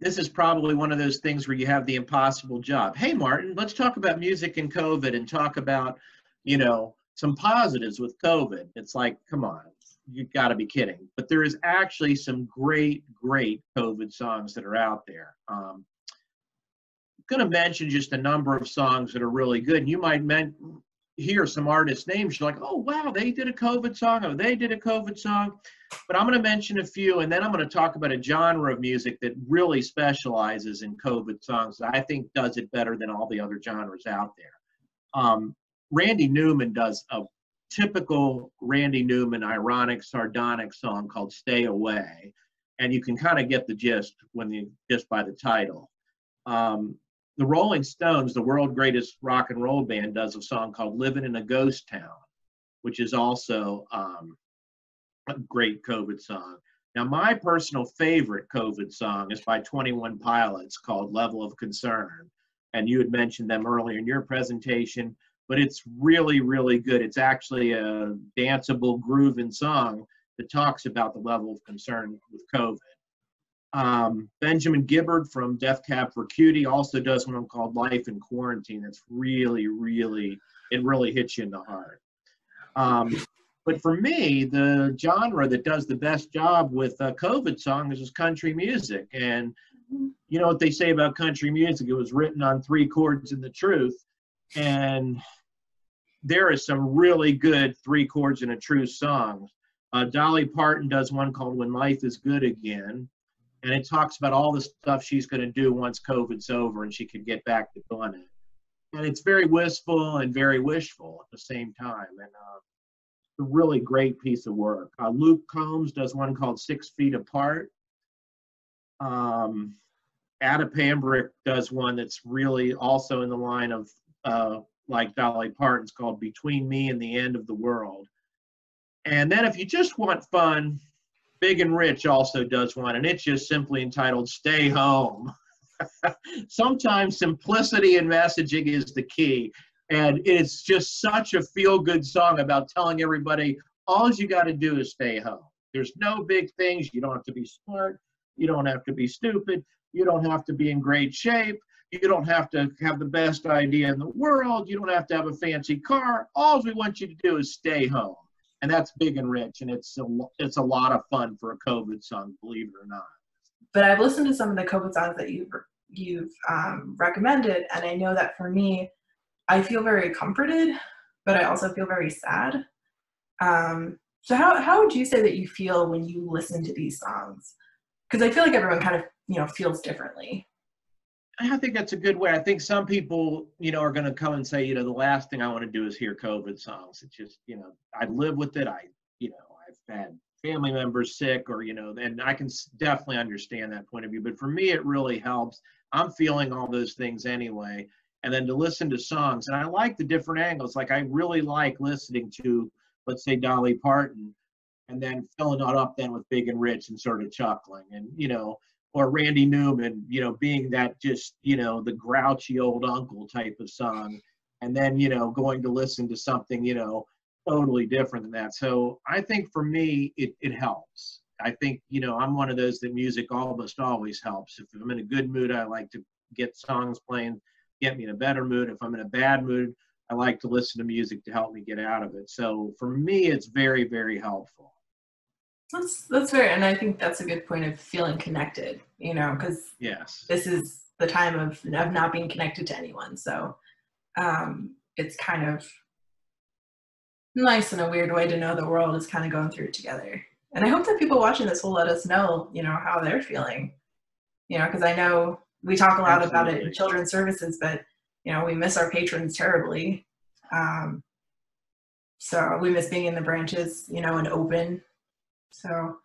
this is probably one of those things where you have the impossible job. Hey, Martin, let's talk about music and COVID and talk about you know some positives with COVID. It's like, come on, you've got to be kidding. But there is actually some great, great COVID songs that are out there. Um, going to mention just a number of songs that are really good. And you might men- hear some artist names. You're like, oh, wow, they did a COVID song. Oh, they did a COVID song. But I'm going to mention a few, and then I'm going to talk about a genre of music that really specializes in COVID songs that I think does it better than all the other genres out there. Um, Randy Newman does a typical Randy Newman ironic, sardonic song called Stay Away. And you can kind of get the gist when you just by the title. Um, the Rolling Stones, the world greatest rock and roll band, does a song called Living in a Ghost Town, which is also um, a great COVID song. Now, my personal favorite COVID song is by 21 Pilots called Level of Concern. And you had mentioned them earlier in your presentation but it's really, really good. It's actually a danceable, grooving song that talks about the level of concern with COVID. Um, Benjamin Gibbard from Death Cab for Cutie also does one called Life in Quarantine. That's really, really, it really hits you in the heart. Um, but for me, the genre that does the best job with a COVID songs is country music. And you know what they say about country music? It was written on three chords in the truth and there is some really good three chords in a true song. Uh, Dolly Parton does one called When Life is Good Again, and it talks about all the stuff she's going to do once COVID's over and she can get back to doing it. And it's very wistful and very wishful at the same time. And uh, it's a really great piece of work. Uh, Luke Combs does one called Six Feet Apart. Um, Ada Pambrick does one that's really also in the line of uh, like Dolly Parton's called Between Me and the End of the World. And then if you just want fun, Big and Rich also does one, and it's just simply entitled Stay Home. Sometimes simplicity in messaging is the key. And it's just such a feel good song about telling everybody all you got to do is stay home. There's no big things. You don't have to be smart. You don't have to be stupid. You don't have to be in great shape. You don't have to have the best idea in the world. You don't have to have a fancy car. All we want you to do is stay home. And that's big and rich. And it's a, it's a lot of fun for a COVID song, believe it or not. But I've listened to some of the COVID songs that you've, you've um, recommended. And I know that for me, I feel very comforted, but I also feel very sad. Um, so how, how would you say that you feel when you listen to these songs? Because I feel like everyone kind of, you know, feels differently. I think that's a good way. I think some people, you know, are going to come and say, you know, the last thing I want to do is hear COVID songs. It's just, you know, I live with it. I, you know, I've had family members sick or, you know, and I can definitely understand that point of view. But for me, it really helps. I'm feeling all those things anyway. And then to listen to songs, and I like the different angles. Like I really like listening to, let's say, Dolly Parton and then filling it up then with Big and Rich and sort of chuckling, and you know, or Randy Newman, you know, being that just you know the grouchy old uncle type of song, and then you know going to listen to something you know totally different than that. So I think for me, it it helps. I think you know I'm one of those that music almost always helps. If I'm in a good mood, I like to get songs playing, get me in a better mood. If I'm in a bad mood, I like to listen to music to help me get out of it. So for me, it's very very helpful. That's that's fair, and I think that's a good point of feeling connected. You know, because yes, this is the time of of not being connected to anyone. So um, it's kind of nice in a weird way to know the world is kind of going through it together. And I hope that people watching this will let us know, you know, how they're feeling. You know, because I know we talk a lot Absolutely. about it in children's services, but you know, we miss our patrons terribly. Um, so we miss being in the branches, you know, and open. So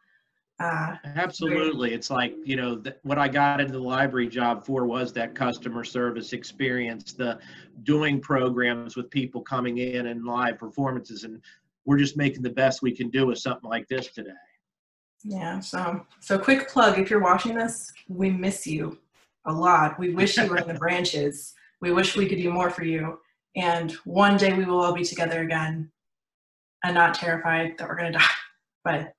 uh, Absolutely. It's like, you know, th- what I got into the library job for was that customer service experience, the doing programs with people coming in and live performances. And we're just making the best we can do with something like this today. Yeah. So, so quick plug if you're watching this, we miss you a lot. We wish you were in the branches. We wish we could do more for you. And one day we will all be together again and not terrified that we're going to die. But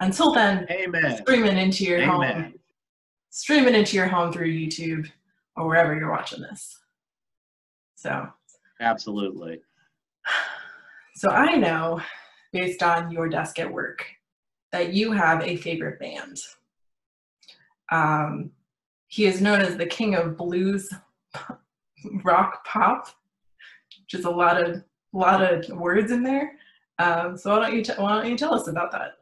until then, Amen. streaming into your Amen. home, streaming into your home through YouTube or wherever you're watching this. So, absolutely. So, I know based on your desk at work that you have a favorite band. Um, he is known as the king of blues rock pop, which is a lot of lot of words in there. Um, so why don't you t- why don't you tell us about that?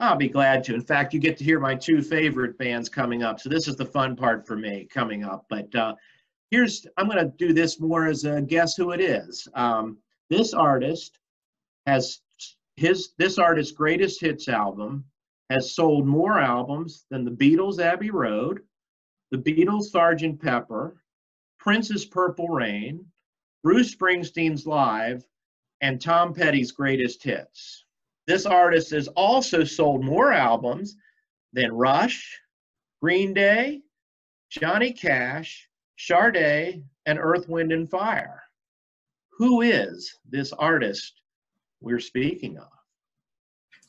I'll be glad to. In fact, you get to hear my two favorite bands coming up. So this is the fun part for me coming up. But uh, here's, I'm going to do this more as a guess who it is. Um, this artist has his, this artist's greatest hits album has sold more albums than the Beatles' Abbey Road, the Beatles' Sgt. Pepper, Prince's Purple Rain, Bruce Springsteen's Live, and Tom Petty's greatest hits. This artist has also sold more albums than Rush, Green Day, Johnny Cash, Sade, and Earth, Wind, and Fire. Who is this artist we're speaking of?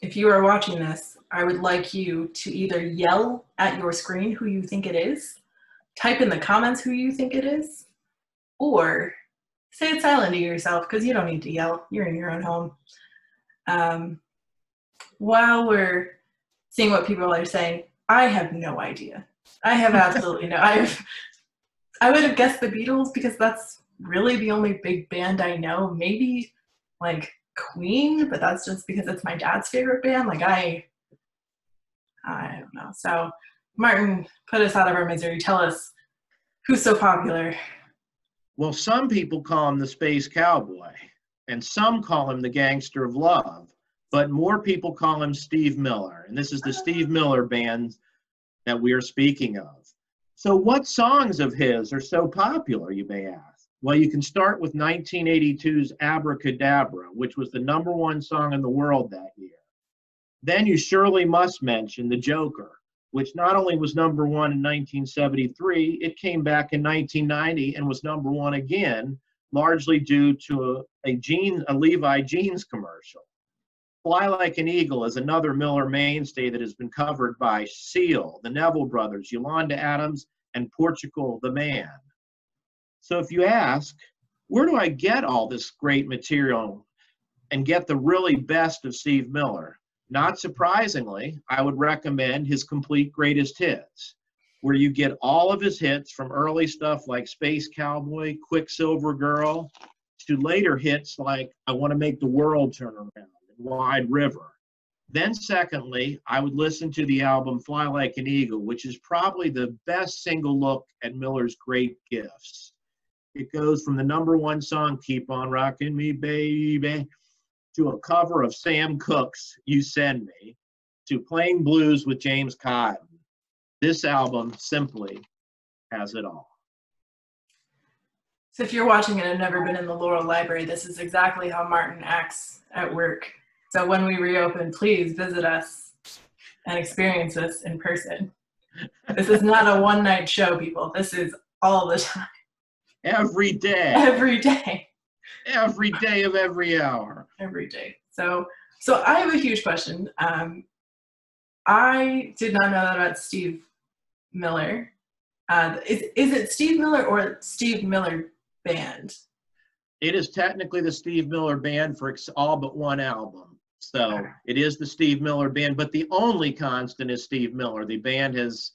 If you are watching this, I would like you to either yell at your screen who you think it is, type in the comments who you think it is, or say it silent to yourself because you don't need to yell. You're in your own home. Um, while we're seeing what people are saying, I have no idea. I have absolutely no. I've I would have guessed the Beatles because that's really the only big band I know. Maybe like Queen, but that's just because it's my dad's favorite band. Like I, I don't know. So Martin, put us out of our misery. Tell us who's so popular. Well, some people call him the Space Cowboy, and some call him the Gangster of Love but more people call him Steve Miller. And this is the Steve Miller band that we are speaking of. So, what songs of his are so popular, you may ask? Well, you can start with 1982's Abracadabra, which was the number one song in the world that year. Then you surely must mention The Joker, which not only was number one in 1973, it came back in 1990 and was number one again, largely due to a, a, jean, a Levi jeans commercial. Fly Like an Eagle is another Miller mainstay that has been covered by Seal, the Neville Brothers, Yolanda Adams, and Portugal the Man. So if you ask, where do I get all this great material and get the really best of Steve Miller? Not surprisingly, I would recommend his complete greatest hits, where you get all of his hits from early stuff like Space Cowboy, Quicksilver Girl, to later hits like I Want to Make the World Turn Around. and Wide River. Then, secondly, I would listen to the album Fly Like an Eagle, which is probably the best single look at Miller's great gifts. It goes from the number one song, Keep On Rocking Me, Baby, to a cover of Sam Cooke's You Send Me, to playing blues with James Cotton. This album simply has it all. So if you're watching and have never been in the Laurel Library, this is exactly how Martin acts at work So when we reopen, please visit us and experience this in person. This is not a one night show, people. This is all the time. Every day. Every day. Every day of every hour. Every day. So so I have a huge question. Um, I did not know that about Steve Miller. Uh, is, is it Steve Miller or Steve Miller Band? It is technically the Steve Miller Band for all but one album. So it is the Steve Miller Band, but the only constant is Steve Miller. The band has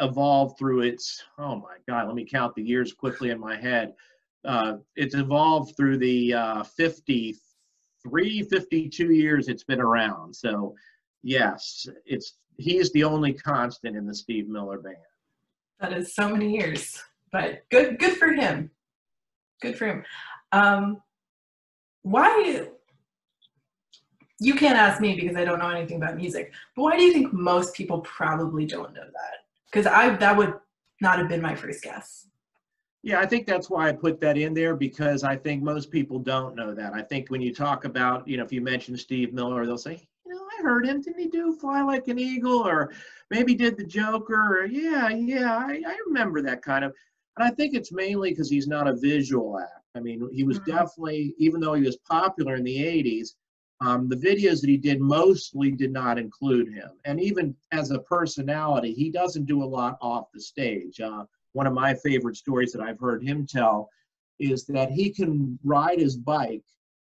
evolved through its, oh my God, let me count the years quickly in my head. Uh, it's evolved through the uh, 53, 52 years it's been around. So yes, it's he's the only constant in the Steve Miller Band. That is so many years, but good, good for him. Good for him. Um, why? You can't ask me because I don't know anything about music. But why do you think most people probably don't know that? Because I that would not have been my first guess. Yeah, I think that's why I put that in there because I think most people don't know that. I think when you talk about, you know, if you mention Steve Miller, they'll say, you know, I heard him. Didn't he do Fly Like an Eagle? Or maybe did the Joker? Or yeah, yeah, I, I remember that kind of. And I think it's mainly because he's not a visual act. I mean, he was mm-hmm. definitely, even though he was popular in the 80s, um, the videos that he did mostly did not include him. And even as a personality, he doesn't do a lot off the stage. Uh, one of my favorite stories that I've heard him tell is that he can ride his bike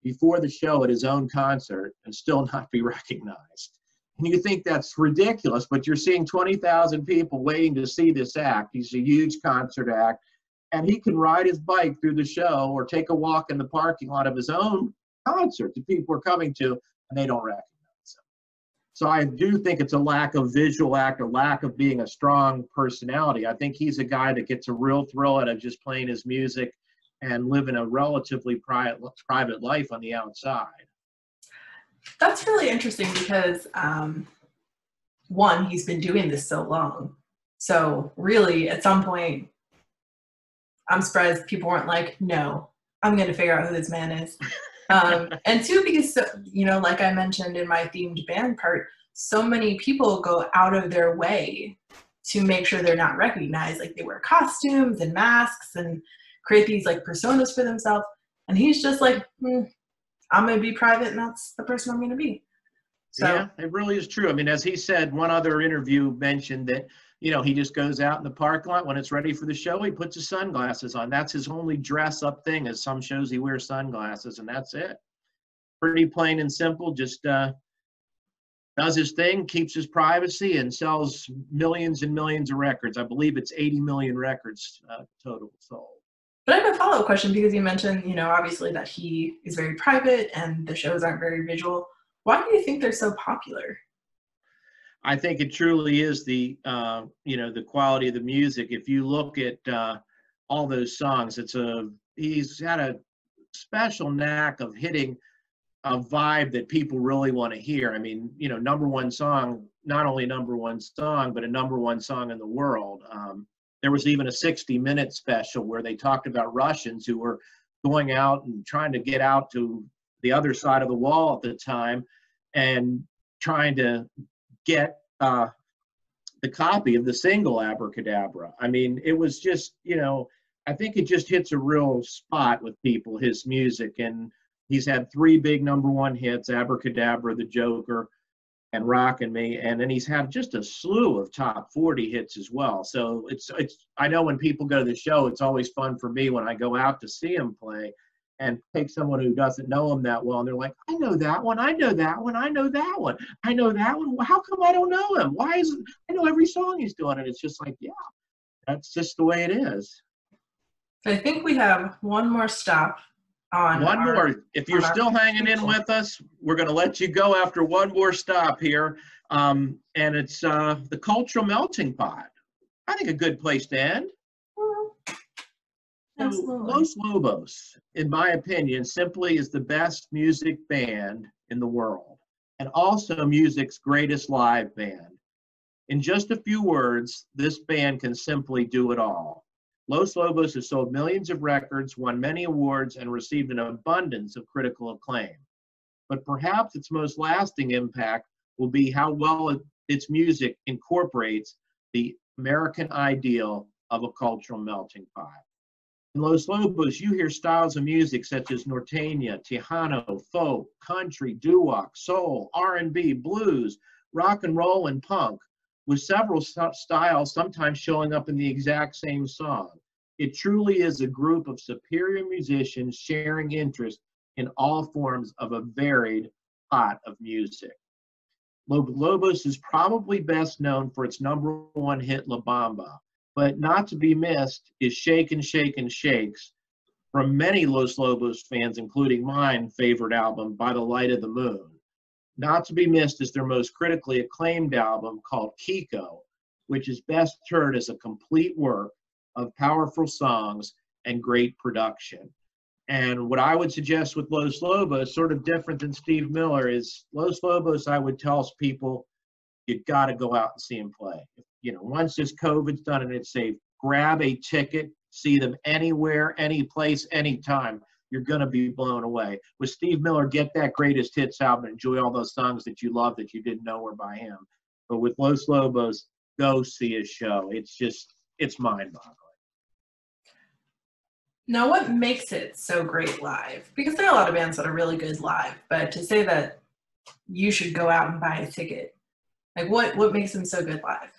before the show at his own concert and still not be recognized. And you think that's ridiculous, but you're seeing 20,000 people waiting to see this act. He's a huge concert act, and he can ride his bike through the show or take a walk in the parking lot of his own concert that people are coming to, and they don't recognize him. So I do think it's a lack of visual act, a lack of being a strong personality. I think he's a guy that gets a real thrill out of just playing his music and living a relatively private private life on the outside. That's really interesting because um, one, he's been doing this so long. So really, at some point, I'm surprised people weren't like, "No, I'm going to figure out who this man is." um, and two, because you know, like I mentioned in my themed band part, so many people go out of their way to make sure they're not recognized. Like they wear costumes and masks and create these like personas for themselves. And he's just like, hmm, I'm gonna be private, and that's the person I'm gonna be. So, yeah, it really is true. I mean, as he said, one other interview mentioned that you know he just goes out in the parking lot when it's ready for the show. He puts his sunglasses on. That's his only dress up thing. As some shows, he wears sunglasses, and that's it. Pretty plain and simple. Just uh, does his thing, keeps his privacy, and sells millions and millions of records. I believe it's 80 million records uh, total sold. But I have a follow up question because you mentioned, you know, obviously that he is very private and the shows aren't very visual. Why do you think they're so popular? I think it truly is the, uh, you know, the quality of the music. If you look at uh, all those songs, it's a he's had a special knack of hitting a vibe that people really want to hear. I mean, you know, number one song, not only number one song, but a number one song in the world. Um, there was even a 60 minute special where they talked about Russians who were going out and trying to get out to the other side of the wall at the time and trying to get uh, the copy of the single Abracadabra. I mean, it was just, you know, I think it just hits a real spot with people, his music. And he's had three big number one hits Abracadabra, The Joker, and rocking Me, and then he's had just a slew of top 40 hits as well. So it's it's I know when people go to the show, it's always fun for me when I go out to see him play and take someone who doesn't know him that well and they're like, I know that one, I know that one, I know that one, I know that one. How come I don't know him? Why is I know every song he's doing, and it's just like, yeah, that's just the way it is. I think we have one more stop on one our, more. If you're still hanging in with us, we're going to let you go after one more stop here. Um, and it's uh, the cultural melting pot. I think a good place to end. Absolutely. Los Lobos, in my opinion, simply is the best music band in the world and also music's greatest live band. In just a few words, this band can simply do it all. Los Lobos has sold millions of records, won many awards, and received an abundance of critical acclaim. but perhaps its most lasting impact will be how well it, its music incorporates the American ideal of a cultural melting pot. In Los Lobos, you hear styles of music such as norteña, tejano, folk, country, doo-wop, soul, R&B, blues, rock and roll, and punk, with several styles sometimes showing up in the exact same song. It truly is a group of superior musicians sharing interest in all forms of a varied pot of music. Lobos is probably best known for its number one hit La Bamba, but not to be missed is Shake and Shake and Shakes from many Los Lobos fans, including mine, favorite album, By the Light of the Moon. Not to be missed is their most critically acclaimed album called Kiko, which is best heard as a complete work of powerful songs and great production. And what I would suggest with Los Lobos, sort of different than Steve Miller, is Los Lobos, I would tell people, you got to go out and see them play. You know, once this COVID's done and it's safe, grab a ticket, see them anywhere, any place, anytime. You're going to be blown away. With Steve Miller, get that greatest hits album, and enjoy all those songs that you love that you didn't know were by him. But with Los Lobos, go see his show. It's just, it's mind boggling. Now, what makes it so great live? Because there are a lot of bands that are really good live, but to say that you should go out and buy a ticket, like what what makes them so good live?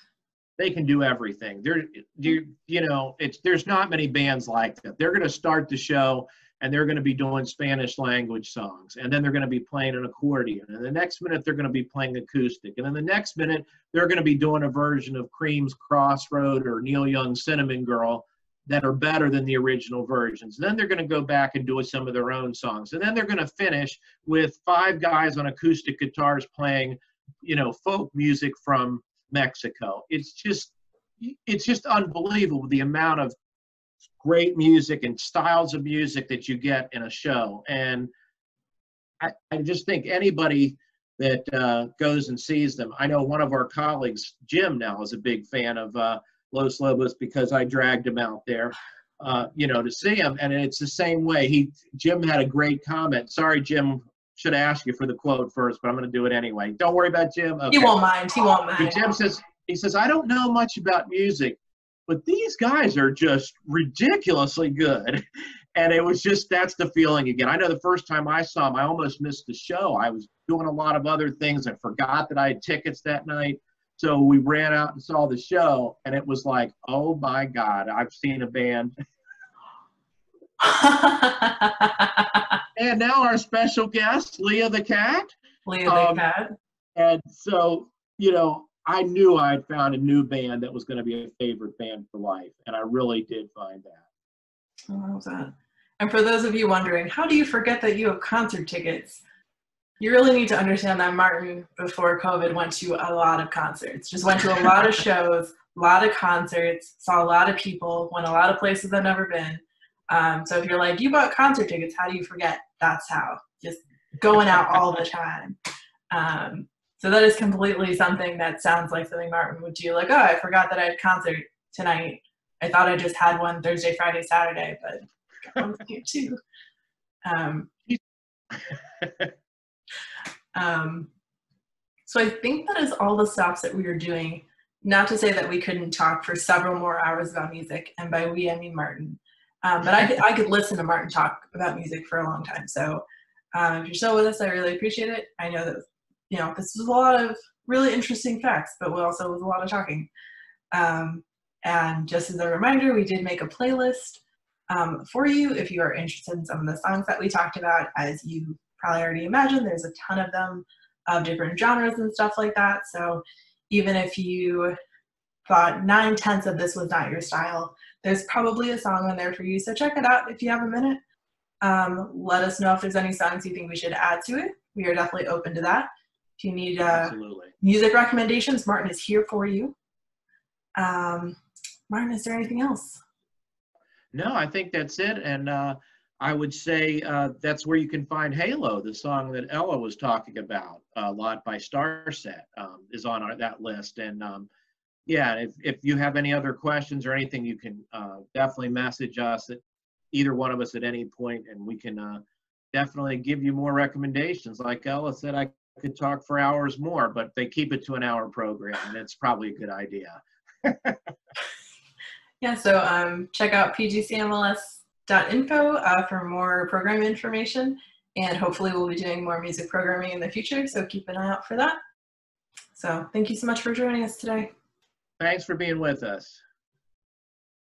They can do everything. They're you you know it's there's not many bands like that. They're going to start the show and they're going to be doing Spanish language songs, and then they're going to be playing an accordion, and the next minute they're going to be playing acoustic, and then the next minute they're going to be doing a version of Cream's Crossroad or Neil Young's Cinnamon Girl that are better than the original versions. Then they're going to go back and do some of their own songs. And then they're going to finish with five guys on acoustic guitars playing, you know, folk music from Mexico. It's just it's just unbelievable the amount of great music and styles of music that you get in a show. And I, I just think anybody that uh, goes and sees them. I know one of our colleagues, Jim, now is a big fan of uh, Los Lobos because I dragged him out there, uh, you know, to see him. And it's the same way. He Jim had a great comment. Sorry, Jim. Should ask you for the quote first, but I'm going to do it anyway. Don't worry about Jim. Okay. He won't mind. He won't mind. Jim says he says I don't know much about music, but these guys are just ridiculously good. And it was just that's the feeling again. I know the first time I saw him, I almost missed the show. I was doing a lot of other things. I forgot that I had tickets that night. So we ran out and saw the show, and it was like, oh my God, I've seen a band. and now our special guest, Leah the Cat. Leah um, the Cat. And so, you know, I knew I'd found a new band that was going to be a favorite band for life, and I really did find that. I love that. And for those of you wondering, how do you forget that you have concert tickets? you really need to understand that Martin, before COVID, went to a lot of concerts, just went to a lot of shows, a lot of concerts, saw a lot of people, went a lot of places I've never been. Um, so if you're like, you bought concert tickets, how do you forget? That's how. Just going out all the time. Um, so that is completely something that sounds like something Martin would do. Like, oh, I forgot that I had concert tonight. I thought I just had one Thursday, Friday, Saturday, but one here too. Um, Um, so I think that is all the stops that we are doing. Not to say that we couldn't talk for several more hours about music, and by we I mean Martin. Um, but I could, I could listen to Martin talk about music for a long time. So um, if you're still with us, I really appreciate it. I know that you know this was a lot of really interesting facts, but we also was a lot of talking. Um, and just as a reminder, we did make a playlist um, for you if you are interested in some of the songs that we talked about. As you probably already imagined, there's a ton of them of different genres and stuff like that. So even if you thought nine tenths of this was not your style, there's probably a song on there for you. So check it out if you have a minute. Um, let us know if there's any songs you think we should add to it. We are definitely open to that. If you need uh, music recommendations, Martin is here for you. Um, Martin, is there anything else? No, I think that's it. And uh, I would say uh, that's where you can find Halo, the song that Ella was talking about a lot by Starset um, is on our, that list. And um, yeah, if, if you have any other questions or anything, you can uh, definitely message us at either one of us at any point and we can uh, definitely give you more recommendations. Like Ella said, I could talk for hours more, but they keep it to an hour program, and it's probably a good idea. yeah, so um, check out pgcmls.info uh, for more program information, and hopefully we'll be doing more music programming in the future, so keep an eye out for that. So thank you so much for joining us today. Thanks for being with us.